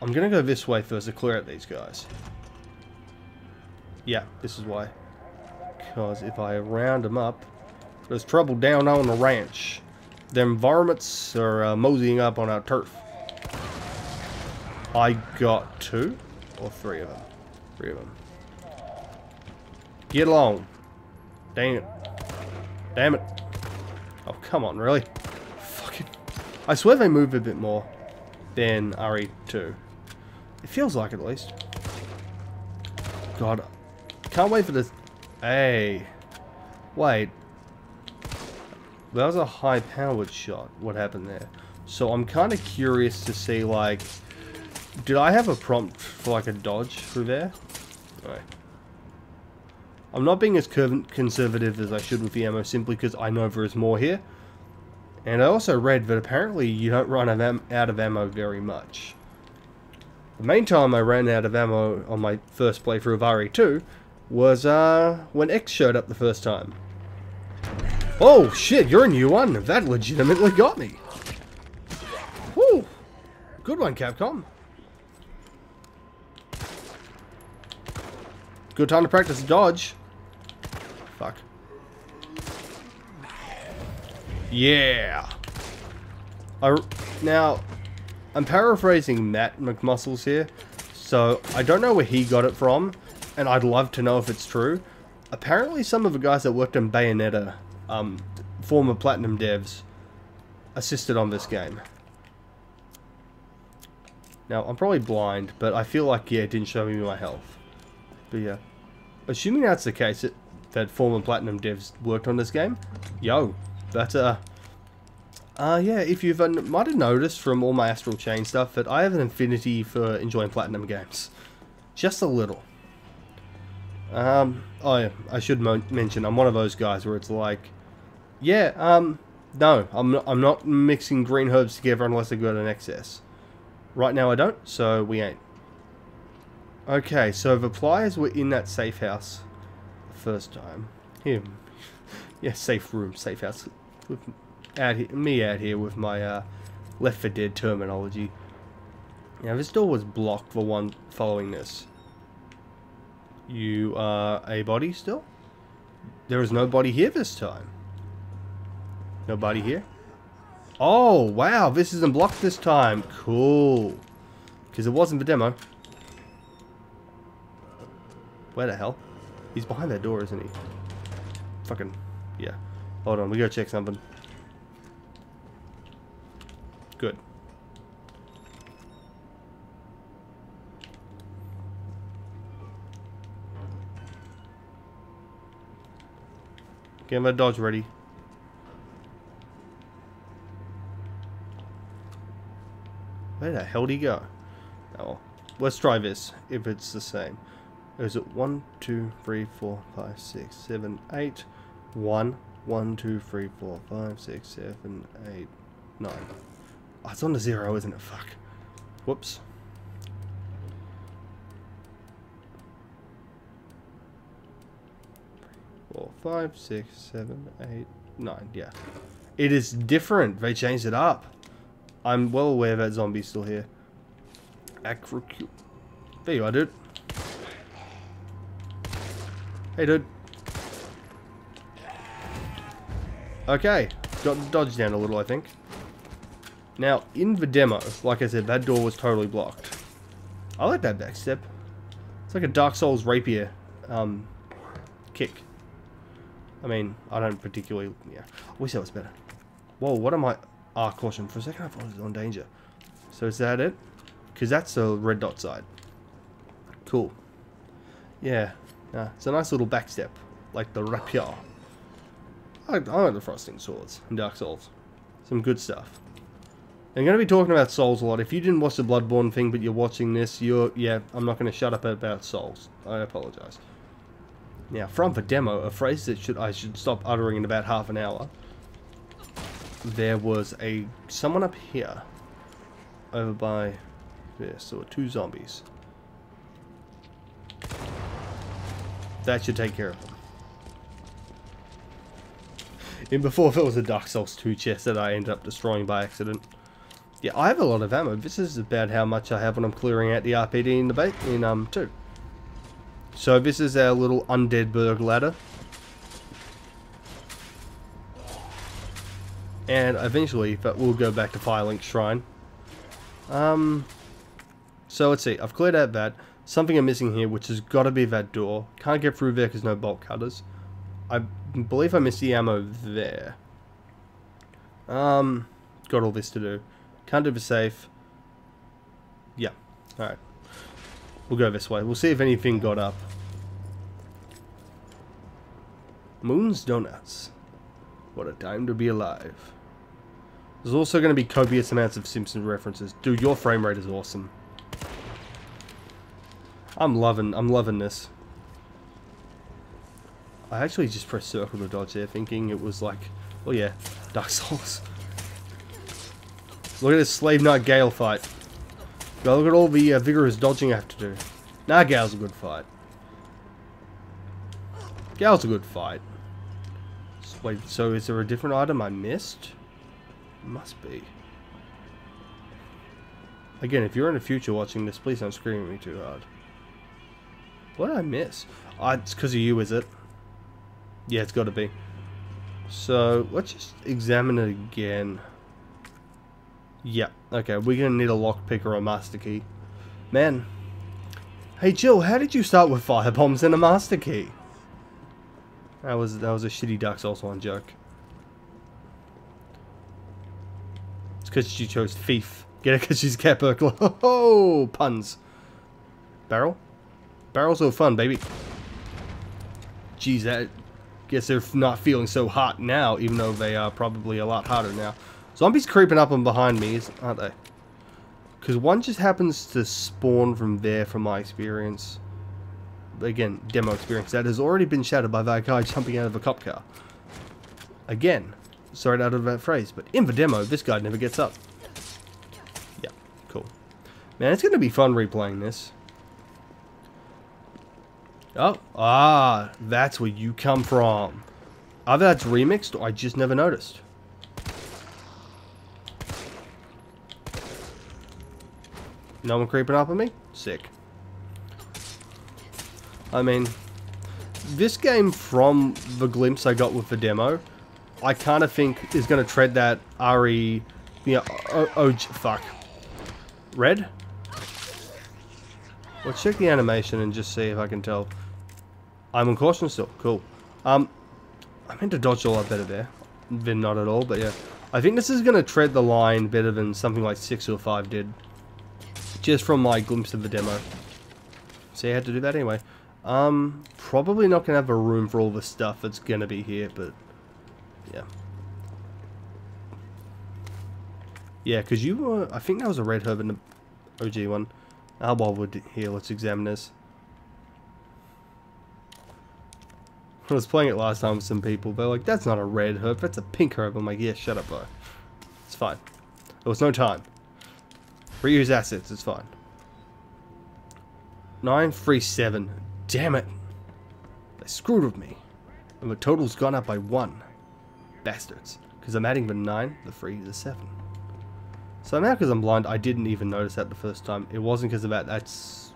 I'm going to go this way first to clear out these guys. Yeah, this is why. Because if I round them up, there's trouble down on the ranch. The environments are uh, moseying up on our turf. I got two or three of them. Three of them. Get along. Damn it. Damn it. Oh, come on, really? Fucking. I swear they move a bit more than RE2. It feels like it, at least. God. Can't wait for this. Hey. Wait. That was a high-powered shot. What happened there? So I'm kind of curious to see, like... Did I have a prompt for, like, a dodge through there? Right. I'm not being as conservative as I should with the ammo simply because I know there is more here. And I also read that apparently you don't run out of ammo very much. The main time I ran out of ammo on my first playthrough of RE2 was uh, when X showed up the first time. Oh shit, you're a new one. That legitimately got me. Woo! Good one, Capcom. Good time to practice dodge. Fuck. Yeah. I, now, I'm paraphrasing Matt McMuscles here, so I don't know where he got it from, and I'd love to know if it's true. Apparently some of the guys that worked on Bayonetta, um, former Platinum devs, assisted on this game. Now, I'm probably blind, but I feel like, yeah, it didn't show me my health. But yeah. Assuming that's the case, it, that former Platinum devs worked on this game, yo, that's, uh, uh, yeah, if you've uh, might have noticed from all my Astral Chain stuff that I have an affinity for enjoying Platinum games. Just a little. Um, oh yeah, I should mention, I'm one of those guys where it's like, yeah, um, no, I'm not, I'm not mixing green herbs together unless I got an excess. Right now I don't, so we ain't. Okay, so the pliers were in that safe house the first time. Him. Yeah, safe room, safe house. With out here, me out here with my uh, Left 4 Dead terminology. Now this door was blocked for one following this. You are a body still? There is nobody here this time. Nobody here? Oh, wow, this isn't blocked this time. Cool. Because it wasn't the demo. Where the hell? He's behind that door, isn't he? Fucking, yeah. Hold on, we gotta check something. Good. Get my dodge ready. Where the hell did he go? Oh, let's try this, if it's the same. Is it 1, 2, 3, 4, 5, 6, 7, 8, 1, 1, 2, 3, 4, 5, 6, 7, 8, 9. Oh, it's on the zero, isn't it? Fuck. Whoops. Four, five, six, seven, eight, nine. Yeah. It is different. They changed it up. I'm well aware that zombie's still here. Acrocu. There you are, dude. Hey, dude. Okay. Got dodged down a little, I think. Now, in the demo, like I said, that door was totally blocked. I like that backstep. It's like a Dark Souls rapier um, kick. I mean, I don't particularly... Yeah, I wish that was better. Whoa, what am I... Ah, caution. For a second I thought it was on danger. So is that it? Because that's the red dot side. Cool. Yeah. It's a nice little backstep. Like the rapier. I, I like the thrusting swords in Dark Souls. Some good stuff. I'm going to be talking about Souls a lot. If you didn't watch the Bloodborne thing, but you're watching this, you're... Yeah, I'm not going to shut up about Souls. I apologize. Now, from the demo, a phrase that should I should stop uttering in about half an hour. There was a someone up here, over by this. So two zombies. That should take care of them. And before if it was a Dark Souls 2 chest that I ended up destroying by accident. Yeah, I have a lot of ammo. This is about how much I have when I'm clearing out the RPD in the bait in um 2. So this is our little undead burg ladder. And eventually we'll go back to Firelink Shrine. Um, so let's see, I've cleared out that. Something I'm missing here, which has got to be that door. Can't get through there because no bolt cutters. I believe I missed the ammo there. Um, got all this to do. Can't do the safe. Yeah, alright. We'll go this way. We'll see if anything got up. Moon's Donuts. What a time to be alive. There's also going to be copious amounts of Simpson references. Dude, your frame rate is awesome. I'm loving, I'm loving this. I actually just pressed circle to dodge there, thinking it was like, oh yeah, Dark Souls. Look at this Slave Knight Gael fight. Now look at all the uh, vigorous dodging I have to do. Nah, Gael's a good fight. Gael's a good fight. Wait, so is there a different item I missed? Must be. Again, if you're in the future watching this, please don't scream at me too hard. What did I miss? Oh, it's because of you, is it? Yeah, it's got to be. So, let's just examine it again. Yeah, okay, we're going to need a lockpick or a master key. Man. Hey, Jill, how did you start with fire bombs and a master key? That was that was a shitty Dark Souls 1 joke. Because she chose thief. Get it? Because she's burglar. Oh, puns. Barrel? Barrels are fun, baby. Geez, that... Guess they're not feeling so hot now, even though they are probably a lot hotter now. Zombies creeping up and behind me, aren't they? Because one just happens to spawn from there, from my experience again, demo experience that has already been shattered by that guy jumping out of a cop car. Again, sorry out of that phrase, but in the demo, this guy never gets up. Yeah, cool. Man, it's going to be fun replaying this. Oh, ah, that's where you come from. Either that's remixed or I just never noticed. No one creeping up on me? Sick. I mean, this game from the glimpse I got with the demo, I kind of think is going to tread that RE, you know, oh, oh, fuck. Red? Let's check the animation and just see if I can tell. I'm on caution still. Cool. Um, I meant to dodge a lot better there. Then not at all, but yeah. I think this is going to tread the line better than something like 6 or 5 did. Just from my glimpse of the demo. See, I had to do that anyway. Um, probably not going to have a room for all the stuff that's going to be here, but yeah. Yeah, because you were, I think that was a red herb in the OG one. We're here, let's examine this. I was playing it last time with some people, they're like, that's not a red herb, that's a pink herb. I'm like, yeah, shut up, bro. It's fine. There was no time. Reuse assets, it's fine. 937. Damn it. They screwed with me. And the total's gone up by one. Bastards. Because I'm adding the 9, the 3, the 7. So now because I'm blind, I didn't even notice that the first time. It wasn't because of that. That's...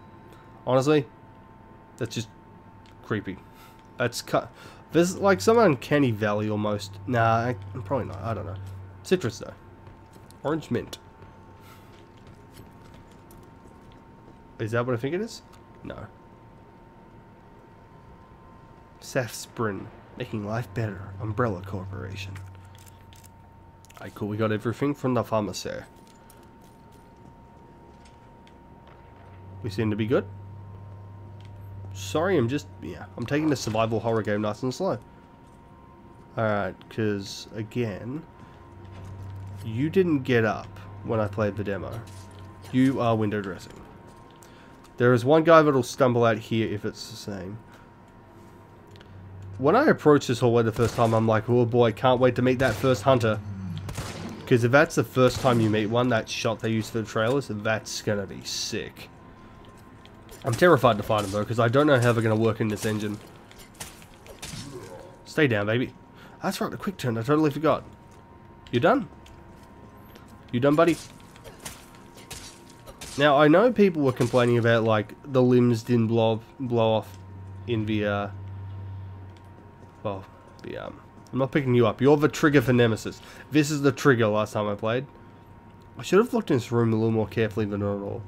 Honestly, that's just creepy. That's cut. There's like some uncanny valley almost. Nah, I'm probably not. I don't know. Citrus though. Orange mint. Is that what I think it is? No. Safsprin. Making life better. Umbrella Corporation. Alright, cool. We got everything from the pharmacy. We seem to be good. Sorry, I'm just, yeah, I'm taking the survival horror game nice and slow. Alright, because, again, you didn't get up when I played the demo. You are window dressing. There is one guy that'll stumble out here if it's the same. When I approached this hallway the first time, I'm like, oh boy, can't wait to meet that first hunter. Because if that's the first time you meet one, that shot they use for the trailers, that's going to be sick. I'm terrified to fight them though, because I don't know how they're going to work in this engine. Stay down, baby. That's right, the quick turn. I totally forgot. You done? You done, buddy? Now, I know people were complaining about, like, the limbs didn't blow, blow off in the, uh... Well, um... I'm not picking you up. You're the trigger for Nemesis. This is the trigger last time I played. I should have looked in this room a little more carefully than at all.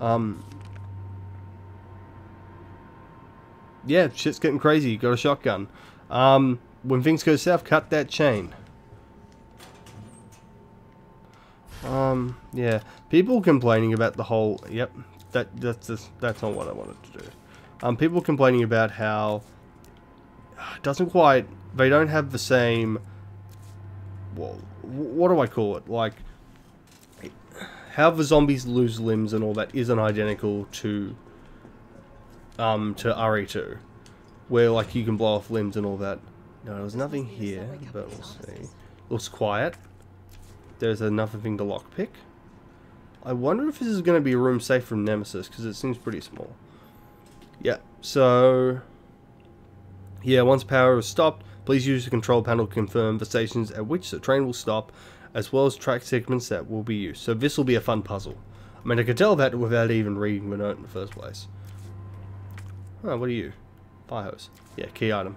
Um, yeah, shit's getting crazy. You got a shotgun. Um, when things go south, cut that chain. Um, yeah. People complaining about the whole... Yep, that that's just, that's not what I wanted to do. Um, people complaining about how doesn't quite... They don't have the same... Well, what do I call it? Like, how the zombies lose limbs and all that isn't identical to um, to RE2, where like you can blow off limbs and all that. No, there's nothing here, but we'll see. Looks quiet. There's another thing to lockpick. I wonder if this is going to be a room safe from Nemesis, because it seems pretty small. Yeah, so... Yeah, once power is stopped, please use the control panel to confirm the stations at which the train will stop, as well as track segments that will be used. So this will be a fun puzzle. I mean, I could tell that without even reading the note in the first place. Oh, what are you? Fire hose. Yeah, key item.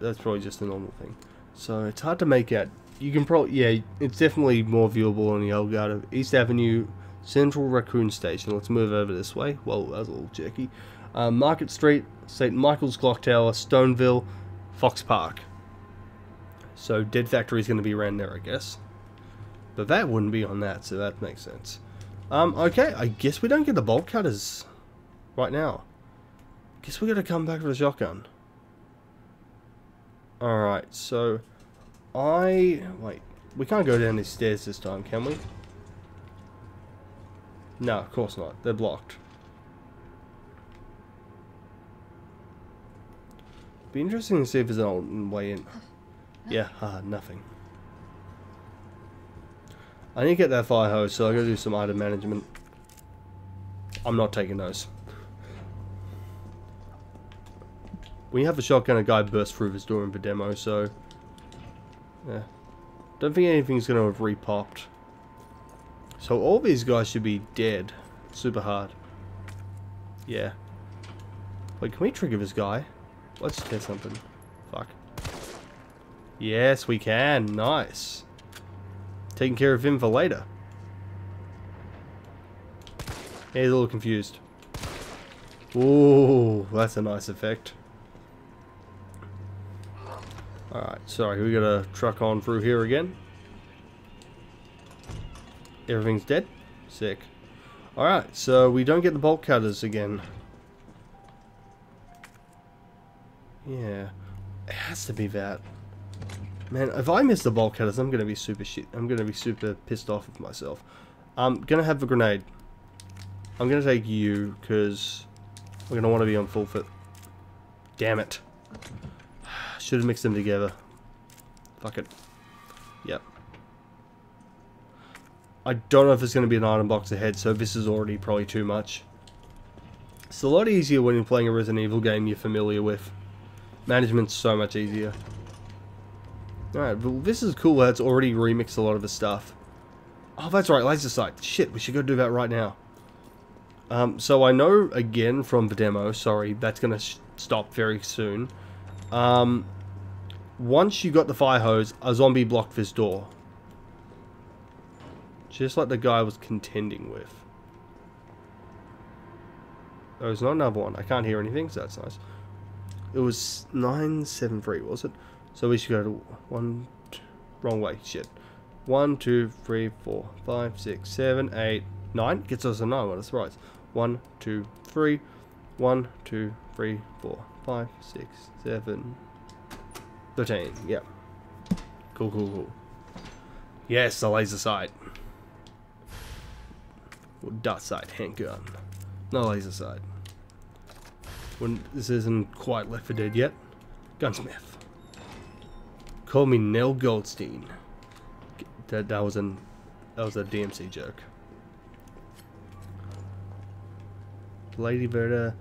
That's probably just a normal thing. So it's hard to make out. You can probably, yeah, it's definitely more viewable on the Elgato. East Avenue, Central Raccoon Station. Let's move over this way. Well, that was a little jerky. Um, Market Street, St. Michael's Clock Tower, Stoneville, Fox Park. So Dead Factory is going to be around there, I guess. But that wouldn't be on that, so that makes sense. Um, okay, I guess we don't get the bolt cutters right now. Guess we gotta come back with a shotgun. Alright, so... I... Wait. We can't go down these stairs this time, can we? No, of course not. They're blocked. Be interesting to see if there's an old way in. Yeah, ah, nothing. I need to get that fire hose, so I gotta do some item management. I'm not taking those. You have a shotgun, a guy bursts through this door in the demo, so... Yeah. Don't think anything's going to have repopped. So all these guys should be dead. Super hard. Yeah. Wait, can we trigger this guy? Let's test something. Fuck. Yes, we can. Nice. Taking care of him for later. He's a little confused. Ooh, that's a nice effect. Alright, sorry, we got a truck on through here again. Everything's dead? Sick. Alright, so we don't get the bolt cutters again. Yeah. It has to be that. Man, if I miss the bolt cutters, I'm gonna be super shit. I'm gonna be super pissed off with myself. I'm gonna have the grenade. I'm gonna take you, because we're gonna want to be on full fit. Damn it. Should have mixed them together. Fuck it. Yep. I don't know if it's to be an item box ahead, so this is already probably too much. It's a lot easier when you're playing a Resident Evil game you're familiar with. Management's so much easier. Alright, well this is cool it's already remixed a lot of the stuff. Oh, that's right, laser sight. Shit, we should go do that right now. Um, so I know, again, from the demo, sorry, that's going to stop very soon. Um, once you got the fire hose, a zombie blocked this door. Just like the guy was contending with. Oh, there's not another one. I can't hear anything, so that's nice. It was 973, was it? So we should go to one, wrong way, shit. One, two, three, four, five, six, seven, eight, nine. Gets us a nine, well, that's right. One, two, three. One, two, three, four, five, six, seven, thirteen. Yep. Cool, cool, cool. Yes, the laser sight. Or dot sight handgun. No laser sight. When this isn't quite Left 4 Dead yet. Gunsmith. Call me Nell Goldstein. That that was an that was a DMC joke. Lady Verda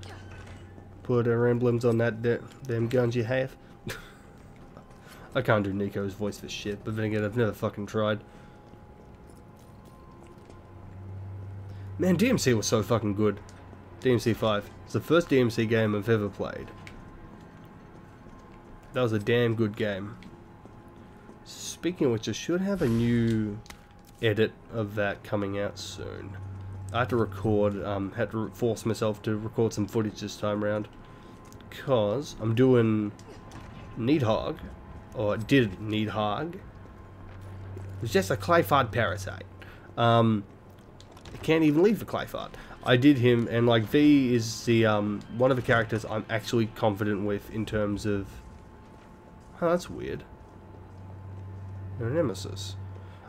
put her emblems on that damn guns you have. I can't do Nico's voice for shit, but then again, I've never fucking tried. Man, DMC was so fucking good. DMC 5. It's the first DMC game I've ever played. That was a damn good game. Speaking of which, I should have a new edit of that coming out soon. I had to record, um, had to force myself to record some footage this time around. Because I'm doing Nidhogg, or did Nidhogg. It was just a Qliphoth parasite. Um, I can't even leave the Qliphoth. I did him, and like V is the um, one of the characters I'm actually confident with in terms of. Oh, that's weird. No nemesis.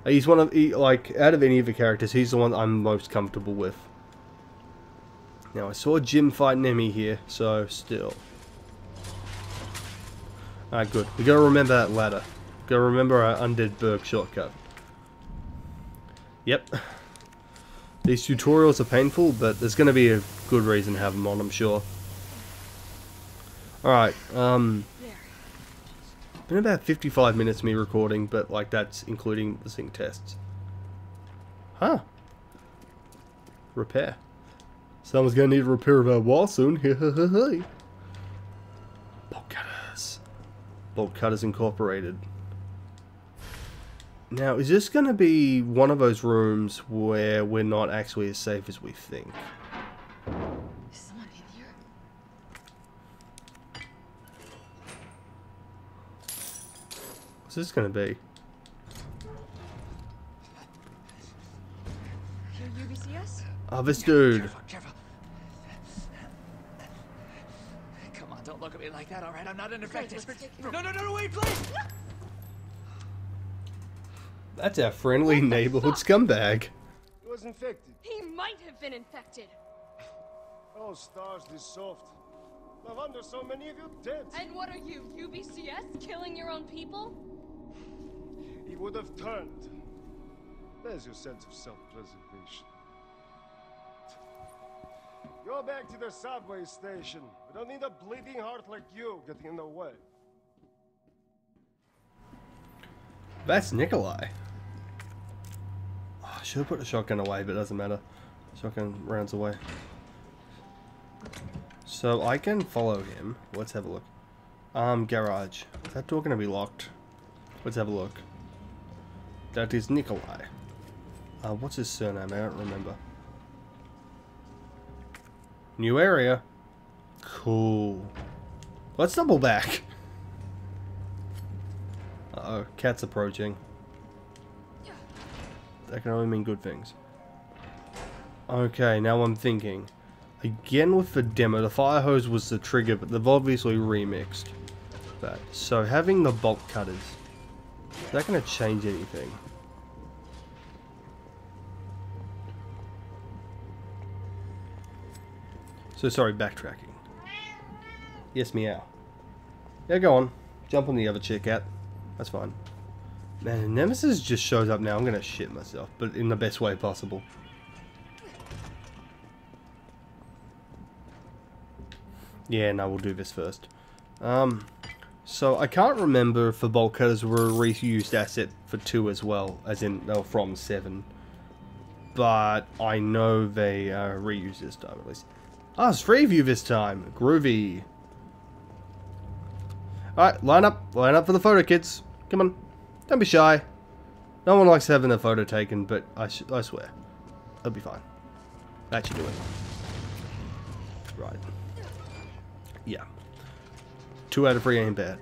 He's one of, he, like, out of any of the characters, he's the one I'm most comfortable with. Now, I saw Jim fight Nemi here, so still. Alright, good. We gotta remember that ladder. Gotta remember our Undead Burg shortcut. Yep. These tutorials are painful, but there's gonna be a good reason to have them on, I'm sure. Alright, um been about 55 minutes me recording, but like that's including the sync tests. Huh. Repair. Someone's gonna need a repair of our wall soon. Bolt Cutters. Bolt Cutters Incorporated. Now, is this gonna be one of those rooms where we're not actually as safe as we think? What's this gonna be? Oh, this dude. Careful, careful. Come on, don't look at me like that, alright? I'm not an infected. No, no, no, no, wait, please! That's our friendly neighborhood scumbag. He was infected. He might have been infected. Oh, stars, this soft. No wonder so many of you dead. And what are you, UBCS? Killing your own people? He would have turned. There's your sense of self-preservation. Go back to the subway station. We don't need a bleeding heart like you getting in the way. That's Nikolai. I should have put the shotgun away, but it doesn't matter. Shotgun rounds away. So I can follow him. Let's have a look. Um, garage. Is that door going to be locked? Let's have a look. That is Nikolai. Uh, what's his surname? I don't remember. New area. Cool. Let's double back. Uh oh, cat's approaching. That can only mean good things. Okay, now I'm thinking. Again with the demo, the fire hose was the trigger, but they've obviously remixed that. So having the bolt cutters, is that going to change anything? So sorry, backtracking. Yes, meow. Yeah, go on. Jump on the other chick cat. That's fine. Man, Nemesis just shows up now. I'm gonna shit myself, but in the best way possible. Yeah, no, we'll do this first. Um, so I can't remember if the bolt cutters were a reused asset for 2 as well, as in, were from 7. But I know they uh, reused this time at least. Ah, it's free view this time. Groovy. Alright, line up. Line up for the photo, kids. Come on. Don't be shy. No one likes having a photo taken, but I, I swear. It'll be fine. That should do it. Right. Yeah. Two out of three ain't bad.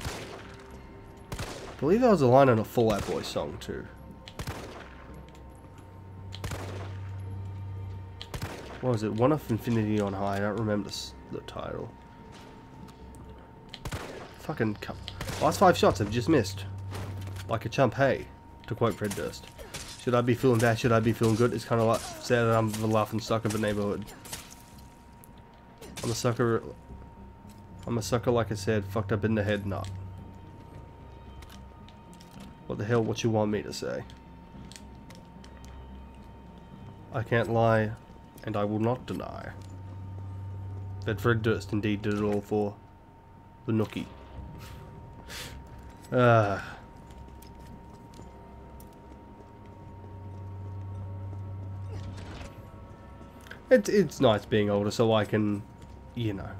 I believe that was a line on a Fall Out Boy song, too. What was it? One of Infinity on High. I don't remember the title. Fucking. Last five shots I've just missed. Like a chump, hey. To quote Fred Durst. Should I be feeling bad? Should I be feeling good? It's kind of like sad that I'm the laughing stock of the neighborhood. I'm a sucker. I'm a sucker, like I said, fucked up in the head, not. What the hell? What you want me to say? I can't lie and I will not deny that Fred Durst indeed did it all for the nookie. Uh, it, it's nice being older so I can, you know,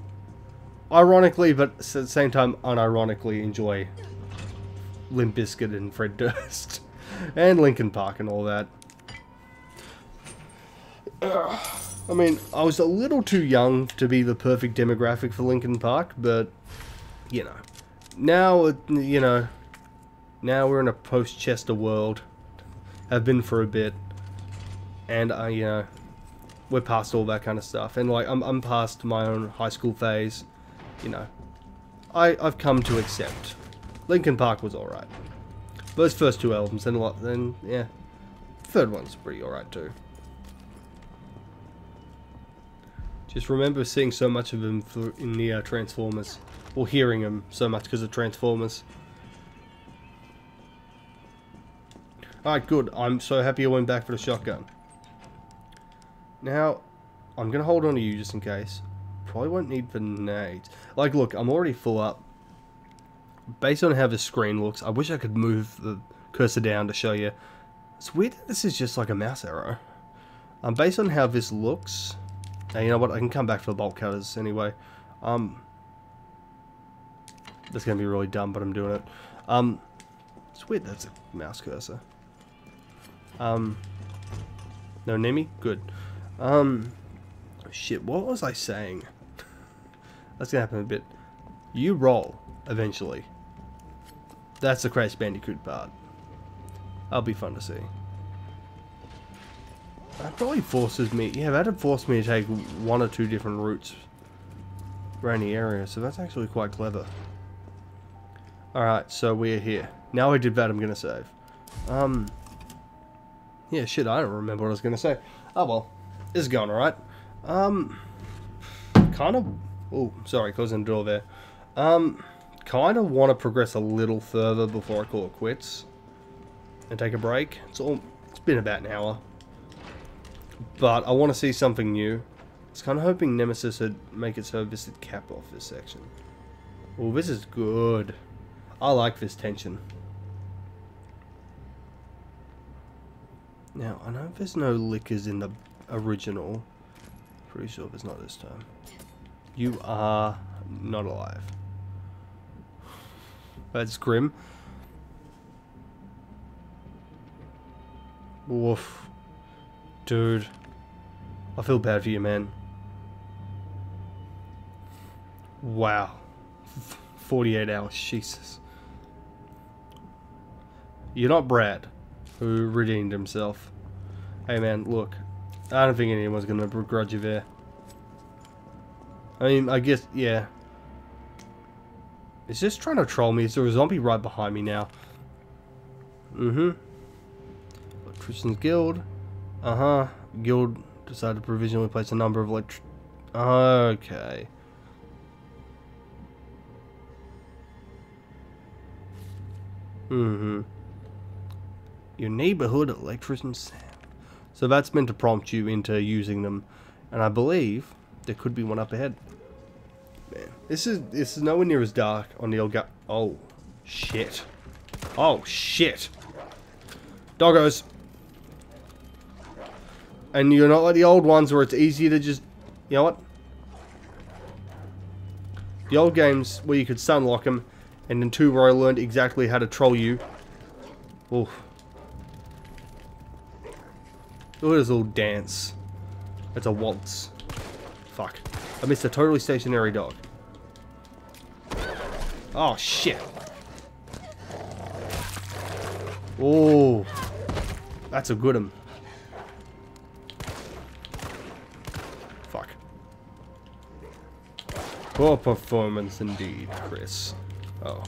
ironically but at the same time unironically enjoy Limp Bizkit and Fred Durst and Linkin Park and all that. I mean, I was a little too young to be the perfect demographic for Linkin Park, but, you know. Now, you know, now we're in a post-Chester world. Have been for a bit. And, uh, you know, we're past all that kind of stuff. And, like, I'm, I'm past my own high school phase. You know, I, I've come to accept. Linkin Park was alright. Those first two albums, then, what then yeah. Third one's pretty alright too. Just remember seeing so much of him in the uh, Transformers. Or hearing him so much because of Transformers. Alright, good. I'm so happy I went back for the shotgun. Now, I'm going to hold on to you just in case. Probably won't need the nades. Like, look, I'm already full up. Based on how the screen looks, I wish I could move the cursor down to show you. It's weird this is just like a mouse arrow. Um, based on how this looks, now, you know what? I can come back for the bolt cutters anyway. Um, that's going to be really dumb, but I'm doing it. Um, it's weird that's a mouse cursor. Um, no Nemi? Good. Um, shit, what was I saying? that's to happen a bit. You roll, eventually. That's the Crash Bandicoot part. That'll be fun to see. That probably forces me, yeah, that'd force me to take one or two different routes around the area, so that's actually quite clever. Alright, so we're here. Now I did that, I'm gonna save. Um, yeah, shit, I don't remember what I was gonna say. Oh well, this is going alright. Um, kind of, oh, sorry, closing the door there. Um, kind of want to progress a little further before I call it quits. And take a break. It's all, it's been about an hour. But I want to see something new. I was kind of hoping Nemesis would make it so this would cap off this section. Oh, this is good. I like this tension. Now, I know there's no lickers in the original. Pretty sure it's not this time. You are not alive. That's grim. Woof. Dude. I feel bad for you, man. Wow. 48 hours, Jesus. You're not Brad, who redeemed himself. Hey man, look. I don't think anyone's gonna begrudge you there. I mean, I guess, yeah. It's just trying to troll me. Is there a zombie right behind me now? Mm-hmm. Electrician's Guild. Uh-huh. Guild decided to provisionally place a number of electric... Okay. Mm-hmm. Your neighborhood electrician. So that's meant to prompt you into using them. And I believe there could be one up ahead. Man, this is this is nowhere near as dark on the old gut. Oh, shit. Oh, shit. Doggos. And you're not like the old ones where it's easy to just... You know what? The old games where you could stunlock them, and then two where I learned exactly how to troll you. Oof. Look at this little dance. It's a waltz. Fuck. I missed a totally stationary dog. Oh, shit. Oh. That's a good one. Fuck. Poor performance indeed, Chris. Oh.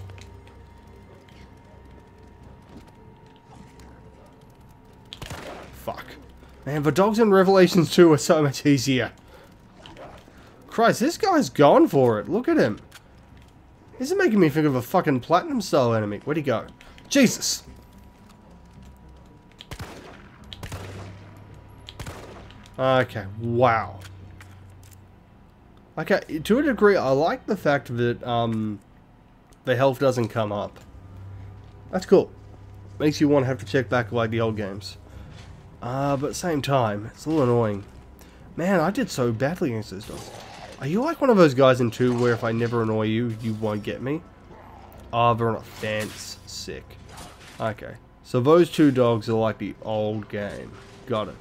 Man, the dogs in Revelations 2 are so much easier. Christ, this guy's gone for it. Look at him. This is making me think of a fucking platinum style enemy. Where'd he go? Jesus! Okay, wow. Okay, to a degree, I like the fact that um, the health doesn't come up. That's cool. Makes you want to have to check back like the old games. Uh, but same time, it's a little annoying. Man, I did so badly against this dog. Are you like one of those guys in 2 where if I never annoy you, you won't get me? Ah, oh, they're on a fence. Sick. Okay. So those two dogs are like the old game. Got it.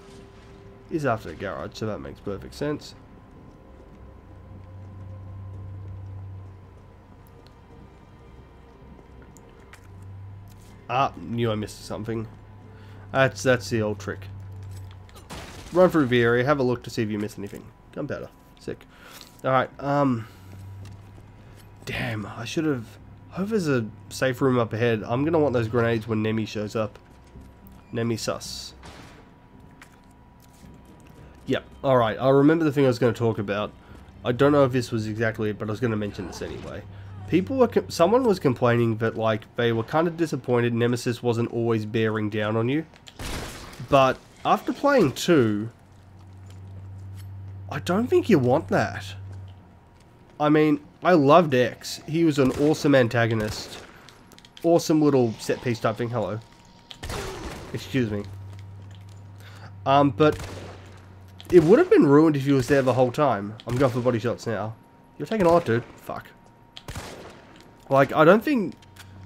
Is after the garage, so that makes perfect sense. Ah, knew I missed something. That's that's the old trick. Run through the area, have a look to see if you miss anything. Gunpowder. Sick. Alright, um... Damn, I should have... hope there's a safe room up ahead. I'm gonna want those grenades when Nemi shows up. Nemi sus. Yep, alright, I remember the thing I was going to talk about. I don't know if this was exactly it, but I was going to mention this anyway. People were... Someone was complaining that, like, they were kind of disappointed Nemesis wasn't always bearing down on you. But, after playing 2, I don't think you want that. I mean, I loved X. He was an awesome antagonist. Awesome little set piece type thing. Hello. Excuse me. Um, but it would have been ruined if he was there the whole time. I'm going for body shots now. You're taking a lot, dude. Fuck. Like, I don't think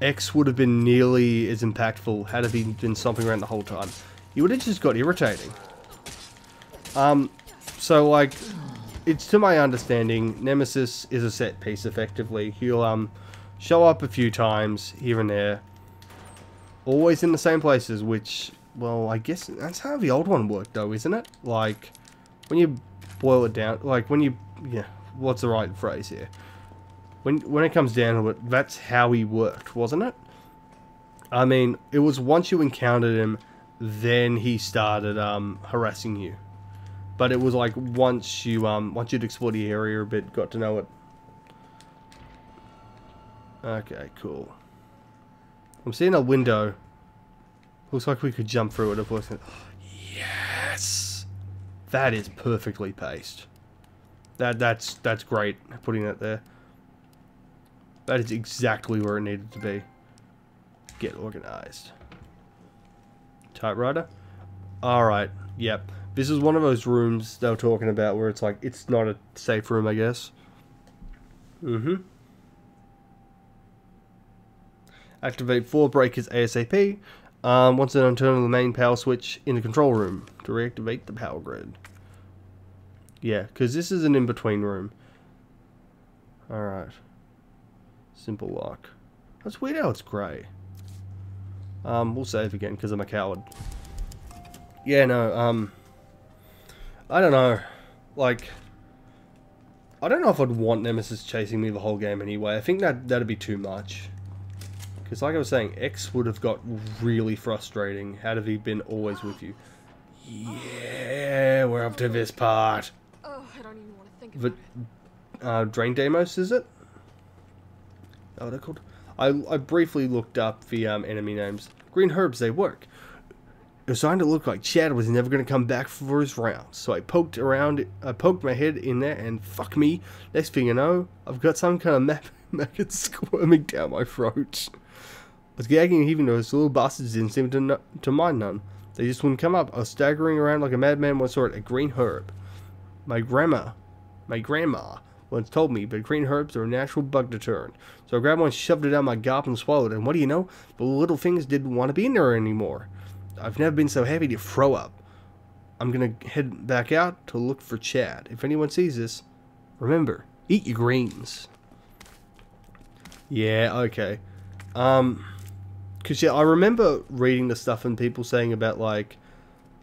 X would have been nearly as impactful had he been stomping around the whole time. He would have just got irritating. Um, so like, it's to my understanding, Nemesis is a set piece effectively. He'll um show up a few times here and there. Always in the same places, which, well, I guess that's how the old one worked though, isn't it? Like, when you boil it down, like when you, yeah, what's the right phrase here? When, when it comes down to it, that's how he worked, wasn't it? I mean, it was once you encountered him, then he started um, harassing you. But it was like once you um once you'd explored the area a bit, got to know it. Okay, cool. I'm seeing a window. Looks like we could jump through it if we Yes! That is perfectly paced. That that's that's great putting that there. That is exactly where it needed to be. Get organized. Typewriter? Alright, yep. This is one of those rooms they were talking about where it's like, it's not a safe room, I guess. Mm-hmm. Activate four breakers ASAP. Um, once then turn on the main power switch in the control room to reactivate the power grid. Yeah, because this is an in-between room. Alright. Simple lock. That's weird how it's grey. Um, we'll save again because I'm a coward. Yeah, no, um... I don't know. Like... I don't know if I'd want Nemesis chasing me the whole game anyway. I think that that'd be too much. Because like I was saying, X would have got really frustrating had he been always with you. Yeah, we're up to this part. Oh, I don't even want to think it. uh, Drain Deimos, is it? That they're called? I, I briefly looked up the um, enemy names. Green herbs, they work. It was starting to look like Chad was never going to come back for his rounds. So I poked around, I poked my head in there, and fuck me. Next thing you know, I've got some kind of map maggot squirming down my throat. I was gagging even though those little bastards didn't seem to, to mind none. They just wouldn't come up. I was staggering around like a madman I saw it, a green herb. My grandma, my grandma, once told me that green herbs are a natural bug deterrent. So I grabbed one, shoved it down my gob, and swallowed. And what do you know? The little things didn't want to be in there anymore. I've never been so happy to throw up. I'm gonna head back out to look for Chad. If anyone sees this, remember, eat your greens. Yeah, okay. Um, cause yeah, I remember reading the stuff and people saying about like,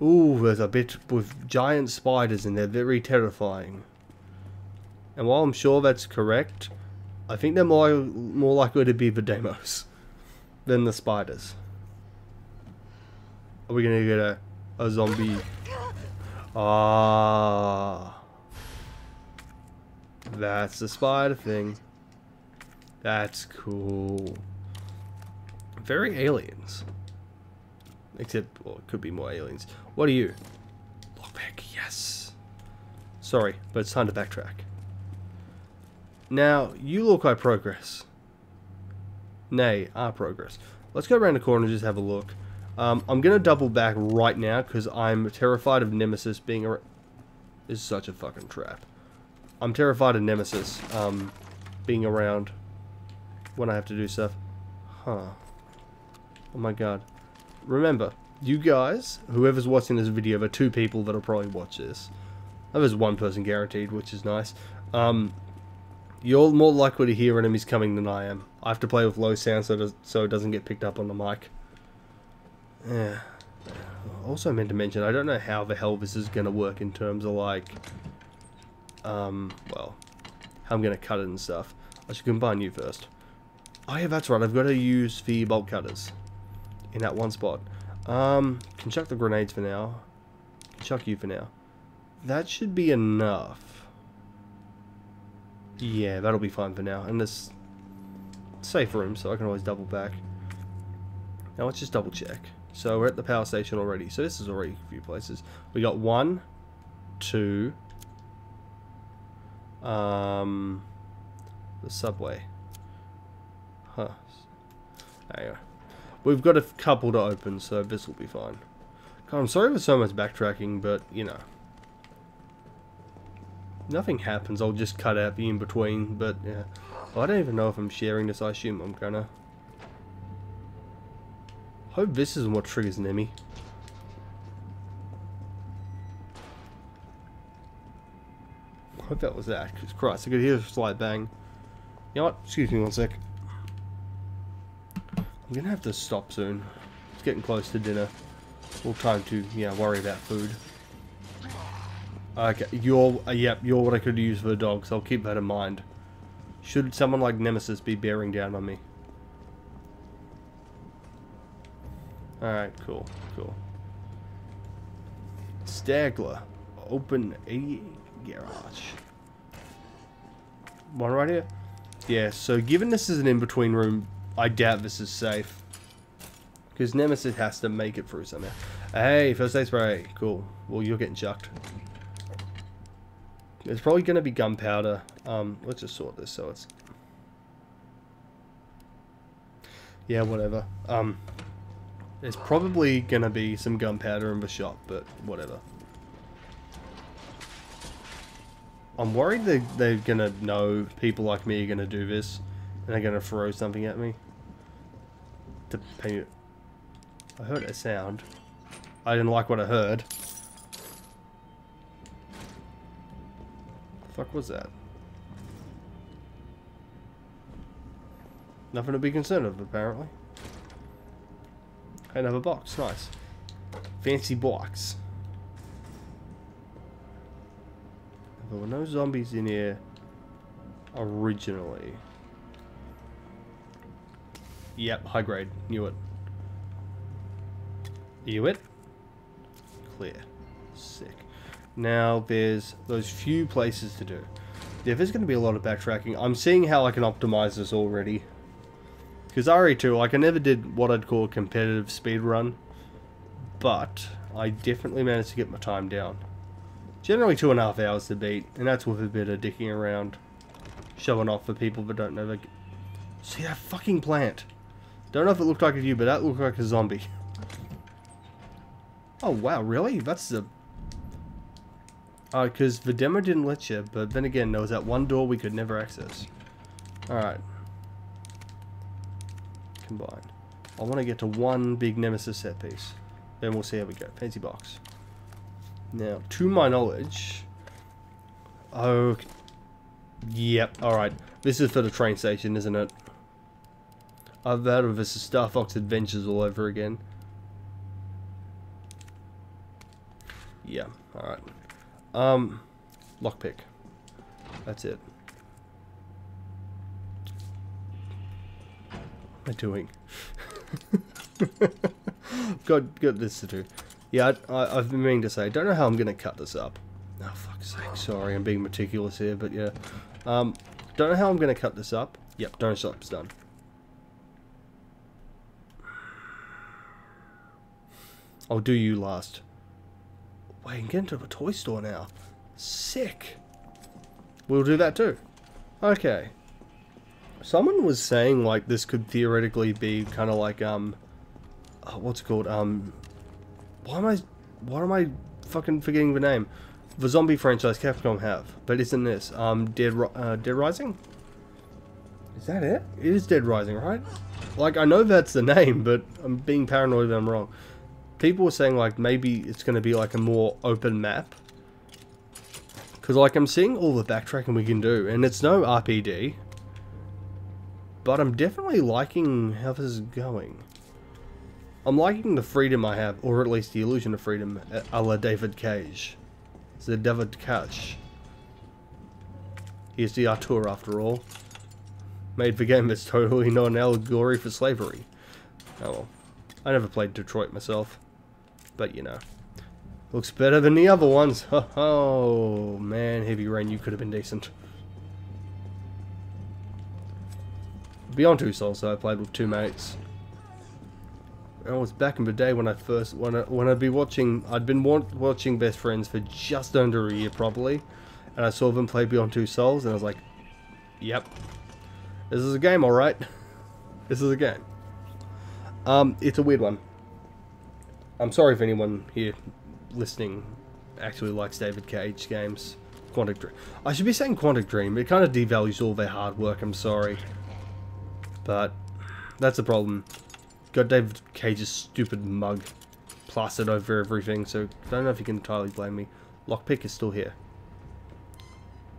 ooh, there's a bit with giant spiders and they're very terrifying. And while I'm sure that's correct, I think they're more more likely to be the Deimos than the spiders. Are we gonna get a a zombie? Ah, that's the spider thing. That's cool. Very aliens. Except, well, it could be more aliens. What are you? Lockpick, yes. Sorry, but it's time to backtrack. Now, you look like progress. Nay, our progress. Let's go around the corner and just have a look. Um, I'm going to double back right now because I'm terrified of Nemesis being a... This is such a fucking trap. I'm terrified of Nemesis um, being around when I have to do stuff. Huh. Oh my god. Remember, you guys, whoever's watching this video, there are two people that'll probably watch this. There's one person guaranteed, which is nice. Um, you're more likely to hear enemies coming than I am. I have to play with low sound so, it does, so it doesn't get picked up on the mic. Yeah. Also meant to mention, I don't know how the hell this is going to work in terms of like, um, well, how I'm going to cut it and stuff. I should combine you first. Oh yeah, that's right, I've got to use the bolt cutters in that one spot. Um, can chuck the grenades for now. Chuck you for now. That should be enough. Yeah, that'll be fine for now. And this safe room, so I can always double back. Now let's just double check. So we're at the power station already. So this is already a few places. We got one, two, um, the subway. Huh. Anyway. We've got a couple to open, so this will be fine. God, I'm sorry for so much backtracking, but, you know. Nothing happens, I'll just cut out the in-between, but, yeah. I don't even know if I'm sharing this, I assume I'm gonna. Hope this isn't what triggers Nemi. Hope that was that, because Christ, I could hear a slight bang. You know what? Excuse me one sec. I'm gonna have to stop soon. It's getting close to dinner. All time to, yeah, worry about food. Okay, you're, uh, yep, you're what I could use for the dog, so I'll keep that in mind. Should someone like Nemesis be bearing down on me? Alright, cool, cool. Stagler. Open a garage. One right here? Yeah, so given this is an in-between room, I doubt this is safe. Because Nemesis has to make it through somehow. Hey, first aid spray. Cool. Well, you're getting chucked. There's probably going to be gunpowder. Um, let's just sort this so it's... Yeah, whatever. Um, there's probably going to be some gunpowder in the shop, but whatever. I'm worried they, they're going to know people like me are going to do this. And they're going to throw something at me. To pay I heard a sound. I didn't like what I heard. Fuck was that? Nothing to be concerned of, apparently. Another box, nice. Fancy box. There were no zombies in here originally. Yep, high grade. Knew it. Knew it. Clear. Sick. Now there's those few places to do. Yeah, there's going to be a lot of backtracking. I'm seeing how I can optimize this already. Because RE2, like I never did what I'd call a competitive speed run. But I definitely managed to get my time down. Generally two and a half hours to beat. And that's with a bit of dicking around. Showing off for people that don't know. Like, see that fucking plant. Don't know if it looked like a you, but that looked like a zombie. Oh wow, really? That's the... Uh, because the demo didn't let you, but then again, there was that one door we could never access. Alright. Combine. I want to get to one big Nemesis set piece. Then we'll see how we go. Fancy box. Now, to my knowledge... Oh... Yep, alright. This is for the train station, isn't it? I've heard of this Star Fox Adventures all over again. Yeah, alright. Um, lockpick. That's it. What am I doing? got, got this to do. Yeah, I, I've been meaning to say, don't know how I'm going to cut this up. Oh, fuck's sake, sorry, I'm being meticulous here, but yeah. Um, don't know how I'm going to cut this up. Yep, don't stop's done. I'll do you last. I can get into a toy store now. Sick. We'll do that too. Okay. Someone was saying like this could theoretically be kind of like um, uh, what's it called? Um, why am I, why am I fucking forgetting the name? The zombie franchise Capcom have, but isn't this um Dead uh, Dead Rising? Is that it? It is Dead Rising, right? Like I know that's the name, but I'm being paranoid that I'm wrong people were saying like maybe it's going to be like a more open map. Because like I'm seeing all the backtracking we can do and it's no RPD. But I'm definitely liking how this is going. I'm liking the freedom I have, or at least the illusion of freedom, a la David Cage. It's the David Cage. He's the auteur after all. Made the game that's totally not an allegory for slavery. Oh well. I never played Detroit myself. But, you know. Looks better than the other ones. Oh, man, Heavy Rain, you could have been decent. Beyond Two Souls, so I played with two mates. I was back in the day when I first, when, I, when I'd be watching, I'd been wa watching Best Friends for just under a year probably, and I saw them play Beyond Two Souls, and I was like, yep, this is a game alright. This is a game. Um, it's a weird one. I'm sorry if anyone here listening actually likes David Cage games. Quantic Dream. I should be saying Quantic Dream. It kind of devalues all their hard work. I'm sorry. But that's the problem. Got David Cage's stupid mug plastered over everything, so I don't know if you can entirely blame me. Lockpick is still here.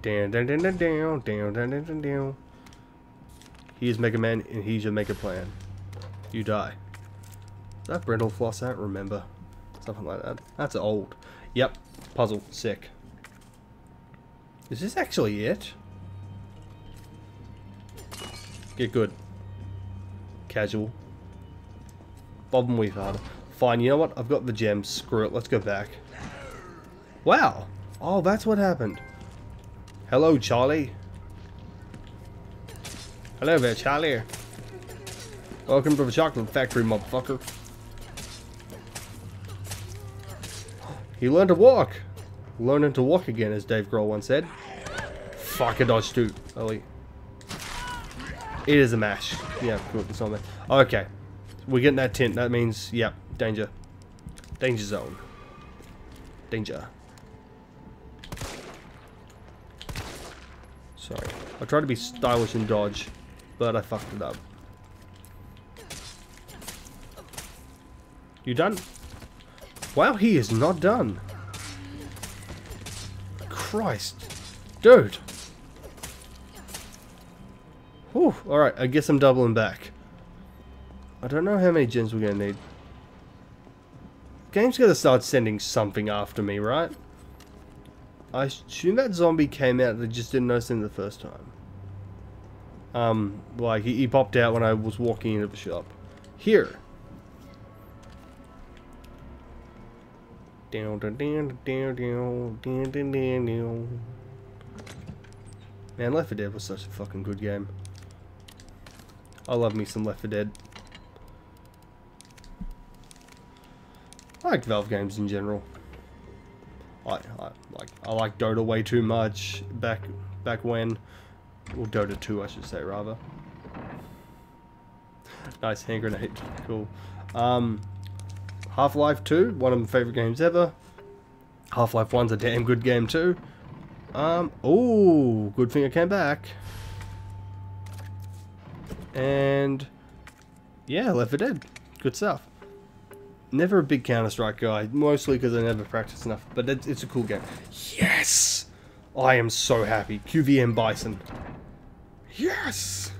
Down, down, down, down, down, down, down, down, down. He is Mega Man, and he's your Mega Plan. You die that brittle floss? I don't remember. Something like that. That's old. Yep. Puzzle. Sick. Is this actually it? Get good. Casual. Bob and weave harder. Fine, you know what? I've got the gems. Screw it. Let's go back. Wow. Oh, that's what happened. Hello, Charlie. Hello there, Charlie. Welcome to the chocolate factory, motherfucker. He learned to walk. Learning to walk again, as Dave Grohl once said. Fuck a dodge too. Ellie. It is a mash. Yeah, cool. It's on there. Okay. We're getting that tint. That means, yep, danger. Danger zone. Danger. Sorry. I tried to be stylish and dodge, but I fucked it up. You done? Wow, he is not done. Christ. Dude. Whew, alright, I guess I'm doubling back. I don't know how many gens we're gonna need. Game's gonna start sending something after me, right? I assume that zombie came out and just didn't notice him the first time. Um, like, he, he popped out when I was walking into the shop. Here. Man, Left 4 Dead was such a fucking good game. I love me some Left 4 Dead. I like Valve games in general. I, I like I like Dota way too much back back when, or Dota 2 I should say rather. Nice hand grenade, cool. Um, Half-Life 2, one of my favorite games ever. Half-Life 1's a damn good game too. Um, oh, good thing I came back. And yeah, Left 4 Dead, good stuff. Never a big Counter-Strike guy, mostly because I never practiced enough, but it's, it's a cool game. Yes! I am so happy. QVM Bison. Yes!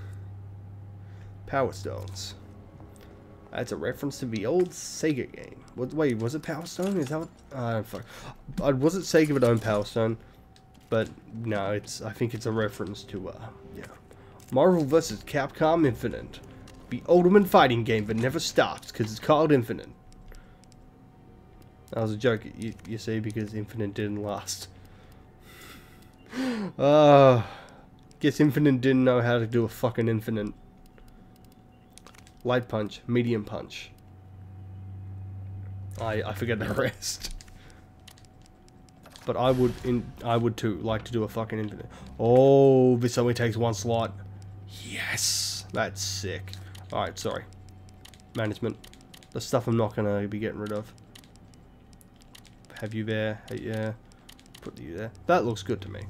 Power Stones. That's a reference to the old Sega game. What, wait, was it Power Stone? Is that what? Uh, fuck. Uh, was it Sega that owned Power Stone? But no, it's. I think it's a reference to uh, yeah, Marvel vs. Capcom Infinite, the ultimate fighting game that never stops because it's called Infinite. That was a joke, you, you see, because Infinite didn't last. Uh, guess Infinite didn't know how to do a fucking Infinite. Light punch, medium punch. I I forget the rest. But I would in I would too like to do a fucking infinite. Oh, this only takes one slot. Yes, that's sick. All right, sorry. Management, the stuff I'm not gonna be getting rid of. Have you there? Hey, yeah. Put you there. That looks good to me.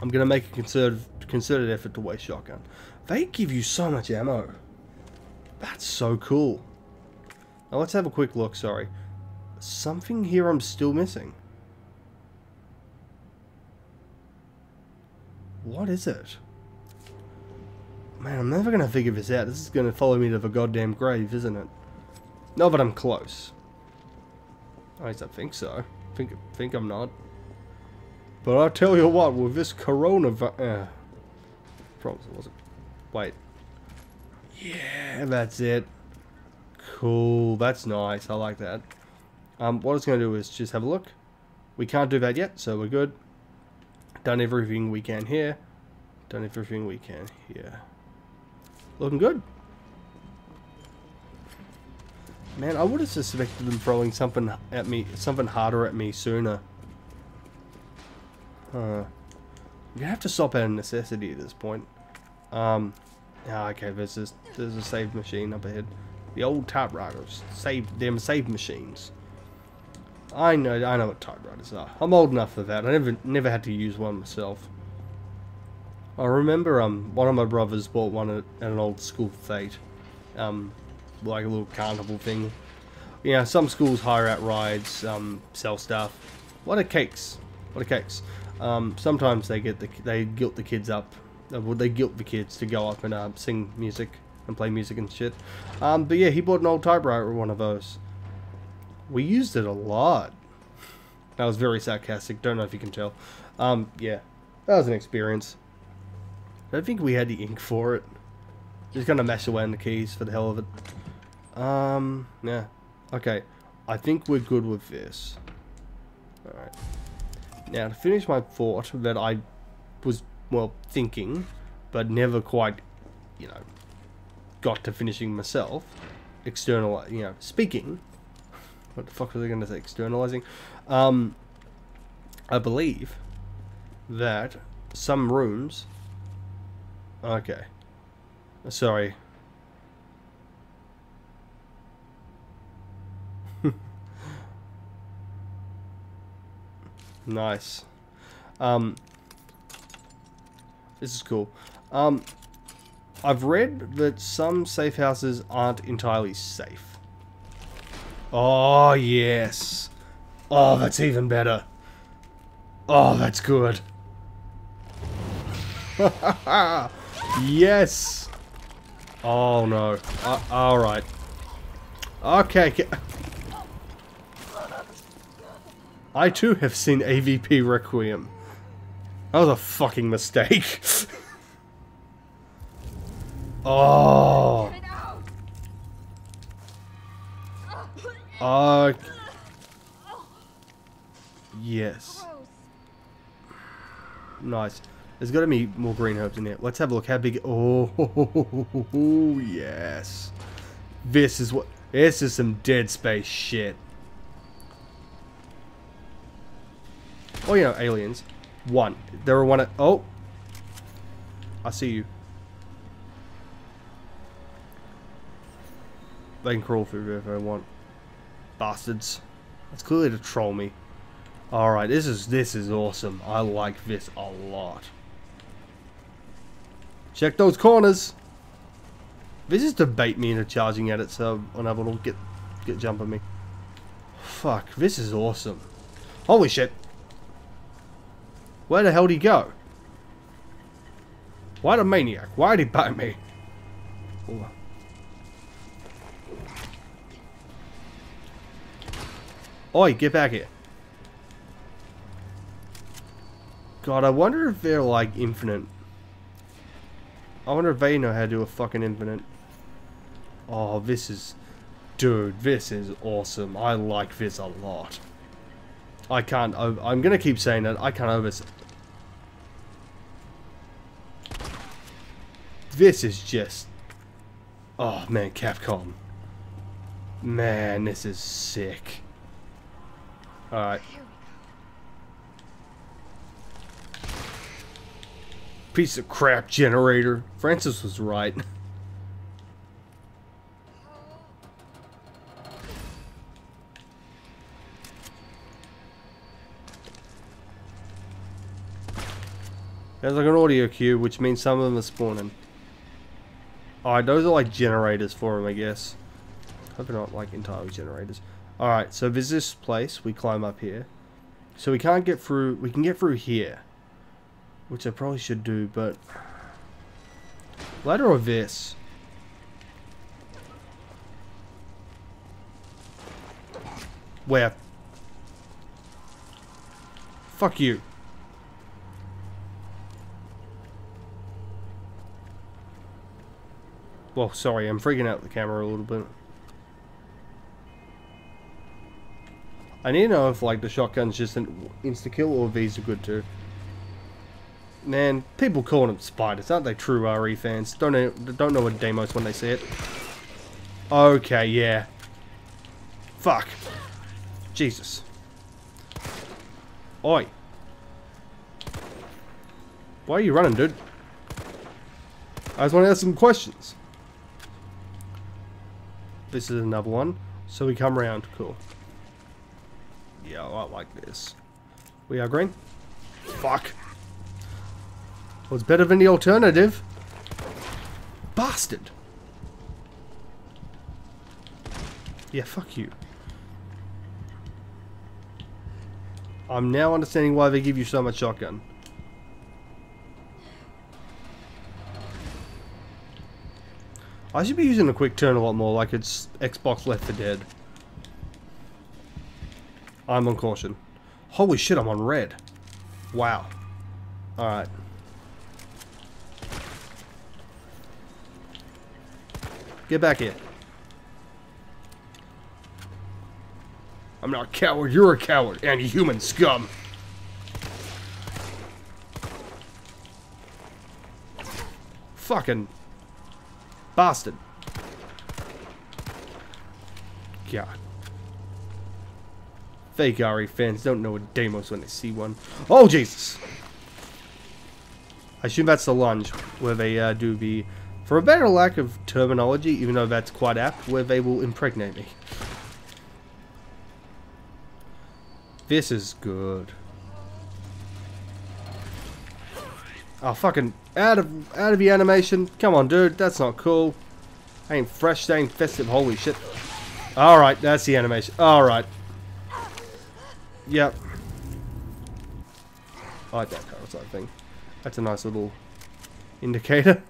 I'm gonna make a concerted concerted effort to waste shotgun. They give you so much ammo. That's so cool. Now let's have a quick look, sorry. Something here I'm still missing. What is it? Man, I'm never going to figure this out. This is going to follow me to the goddamn grave, isn't it? No, but I'm close. At least I think so. Think, think I'm not. But I'll tell you what, with this coronavirus... Uh, promise it wasn't. Wait. Yeah, that's it. Cool, that's nice. I like that. Um, what I was going to do is just have a look. We can't do that yet, so we're good. Done everything we can here. Done everything we can here. Looking good. Man, I would have suspected them throwing something at me, something harder at me sooner. Huh. You have to stop at a necessity at this point. Um, yeah, okay, there's this, there's a save machine up ahead. The old typewriters, save them save machines. I know, I know what typewriters are. I'm old enough for that. I never, never had to use one myself. I remember, um, one of my brothers bought one at, at an old school fete, um, like a little carnival thing. You know, some schools hire out rides, um, sell stuff. What are cakes? What are cakes? Um, sometimes they get the they guilt the kids up. Well, they guilt the kids to go up and uh, sing music and play music and shit. Um, but yeah, he bought an old typewriter, one of those. We used it a lot. That was very sarcastic. Don't know if you can tell. Um, yeah, that was an experience. I don't think we had the ink for it. Just gonna mess away in the keys for the hell of it. Um, yeah. Okay, I think we're good with this. Alright. Now, to finish my thought that I was, well, thinking, but never quite, you know, got to finishing myself, external, you know, speaking, what the fuck was I going to say, externalizing, um, I believe that some rooms, okay, sorry, Nice. Um, this is cool. Um, I've read that some safe houses aren't entirely safe. Oh, yes. Oh, that's even better. Oh, that's good. Yes. Oh no. Uh, all right. Okay. I too have seen AVP Requiem. That was a fucking mistake. oh. Uh. Yes. Nice. There's got to be more green herbs in here. Let's have a look. How big? Oh, yes. This is what. This is some Dead Space shit. Oh, you know, aliens. One. There were one. At, oh. I see you. They can crawl through if they want. Bastards. That's clearly to troll me. Alright, this is this is awesome. I like this a lot. Check those corners. This is to bait me into charging at it so unable to get get jump on me. Fuck, this is awesome. Holy shit. Where the hell did he go? Why the maniac? Why did he bite me? Ooh. Oi, get back here. God, I wonder if they're like infinite. I wonder if they know how to do a fucking infinite. Oh, this is... Dude, this is awesome. I like this a lot. I can't... I'm gonna keep saying that. I can't over... This is just... Oh, man, Capcom. Man, this is sick. Alright. Piece of crap generator. Francis was right. There's like an audio cue, which means some of them are spawning. Alright, those are like generators for them, I guess. Hope they're not like entirely generators. Alright, so there's this place. We climb up here. So we can't get through. We can get through here. Which I probably should do, but... Ladder or this? Where? Fuck you. Well, sorry, I'm freaking out the camera a little bit. I need to know if like the shotgun's just an insta kill or these are good too. Man, people call them spiders, aren't they? True RE fans don't know, don't know what Deimos when they see it. Okay, yeah. Fuck. Jesus. Oi. Why are you running, dude? I just want to ask some questions. This is another one. So we come around. Cool. Yeah, I like this. We are green. Fuck. Well, it's better than the alternative. Bastard. Yeah, fuck you. I'm now understanding why they give you so much shotgun. I should be using a quick turn a lot more like it's Xbox Left 4 Dead. I'm on caution. Holy shit, I'm on red. Wow. Alright. Get back here. I'm not a coward, you're a coward, and human scum. Fucking bastard. God. Fake RE fans don't know a Deimos when they see one. Oh, Jesus! I assume that's the lunge, where they uh, do the... For a better lack of terminology, even though that's quite apt, where they will impregnate me. This is good. Oh, fucking out of out of the animation. Come on, dude. That's not cool. Ain't fresh, ain't festive. Holy shit. Alright, that's the animation. Alright. Yep. I like that parasite thing. That's a nice little indicator.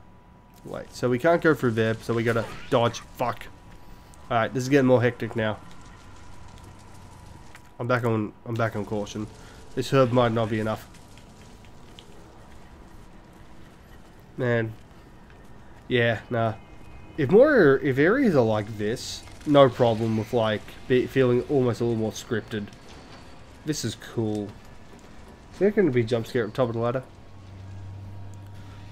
Wait, so we can't go through there, so we gotta dodge. Fuck. Alright, this is getting more hectic now. I'm back on I'm back on caution. This herb might not be enough. Man. Yeah, nah. If more if areas are like this, no problem with like feeling almost a little more scripted. This is cool. Is there going to be jump scare at the top of the ladder?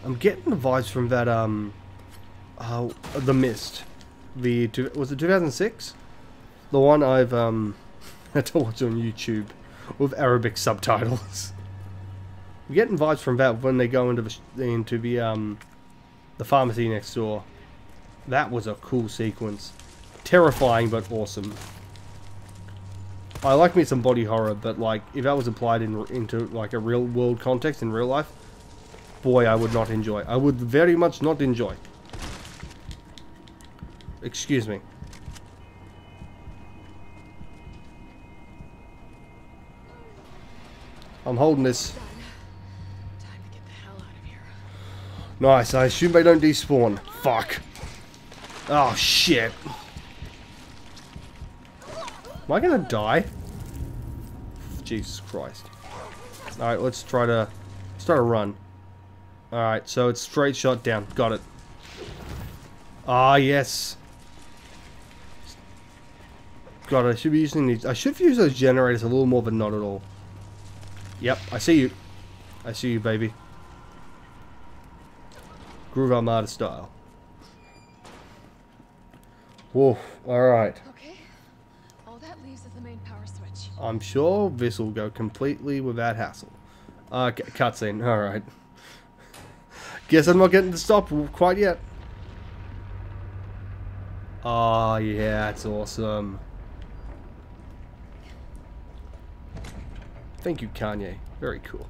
I'm getting the vibes from that um, uh, the Mist, the was it 2006? The one I've um had to watch on YouTube with Arabic subtitles. I'm getting vibes from that when they go into the into the um the pharmacy next door. That was a cool sequence. Terrifying but awesome. I like me some body horror, but like if that was applied in into like a real world context in real life, boy, I would not enjoy. I would very much not enjoy. Excuse me. I'm holding this. Time to get the hell out of here. Nice, I assume they don't despawn. Fuck. Oh, shit. Am I gonna die? Jesus Christ. Alright, let's try to... Let's try to run. Alright, so it's straight shot down. Got it. Ah, yes. God, I should be using these... I should use those generators a little more, but not at all. Yep, I see you. I see you, baby. Groove Armada style. Whoa, alright. Okay. All that leaves is the main power switch. I'm sure this will go completely without hassle. Uh, cutscene, alright. Guess I'm not getting to stop quite yet. Oh, yeah, that's awesome. Thank you, Kanye. Very cool.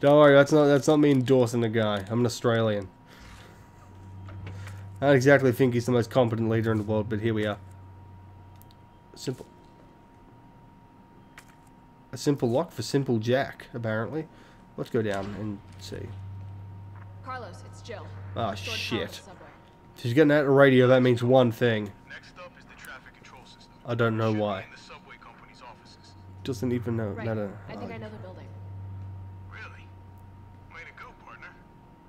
Don't worry, that's not that's not me endorsing the guy. I'm an Australian. I don't exactly think he's the most competent leader in the world, but here we are. Simple. A simple lock for simple Jack, apparently. Let's go down and see. Carlos, it's Jill. Ah, Restored shit. If she's getting at the radio, that means one thing. Next up is the traffic control system. I don't know why. in the subway company's offices. Doesn't even know. Right. No, no. I think oh, I know the building. Really? Way to go, partner.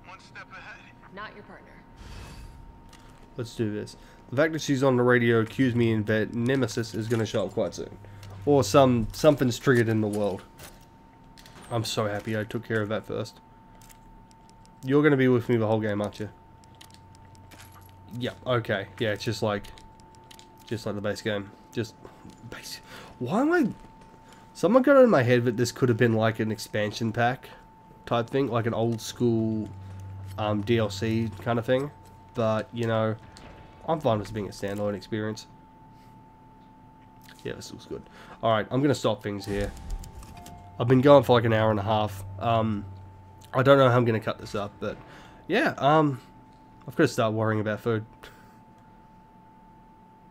One step ahead. Not your partner. Let's do this. The fact that she's on the radio cues me in that Nemesis is going to show up quite soon. Or some something's triggered in the world. I'm so happy I took care of that first. You're going to be with me the whole game, aren't you? Yeah, okay. Yeah, it's just like... Just like the base game. Just... Base... Why am I... Someone got it in my head that this could have been like an expansion pack type thing. Like an old school um, DLC kind of thing. But, you know... I'm fine with this being a standalone experience. Yeah, this looks good. Alright, I'm going to stop things here. I've been going for like an hour and a half. Um, I don't know how I'm going to cut this up, but yeah, um, I've got to start worrying about food.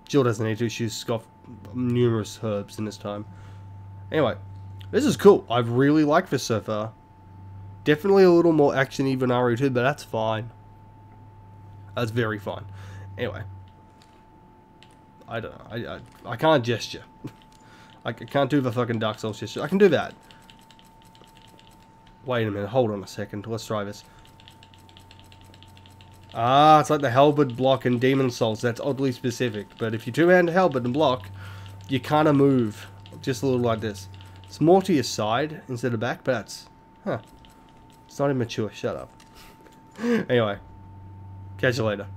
Jill doesn't need to. She's got numerous herbs in this time. Anyway, this is cool. I've really liked this so far. Definitely a little more action than RE2, but that's fine. That's very fine. Anyway. I don't know. I, I, I can't gesture. I can't do the fucking Dark Souls gesture. I can do that. Wait a minute. Hold on a second. Let's try this. Ah, it's like the Halberd block in Demon Souls. That's oddly specific. But if you two-hand Halberd and block, you kind of move. Just a little like this. It's more to your side instead of back, but that's... Huh. It's not immature. Shut up. anyway. Catch you later.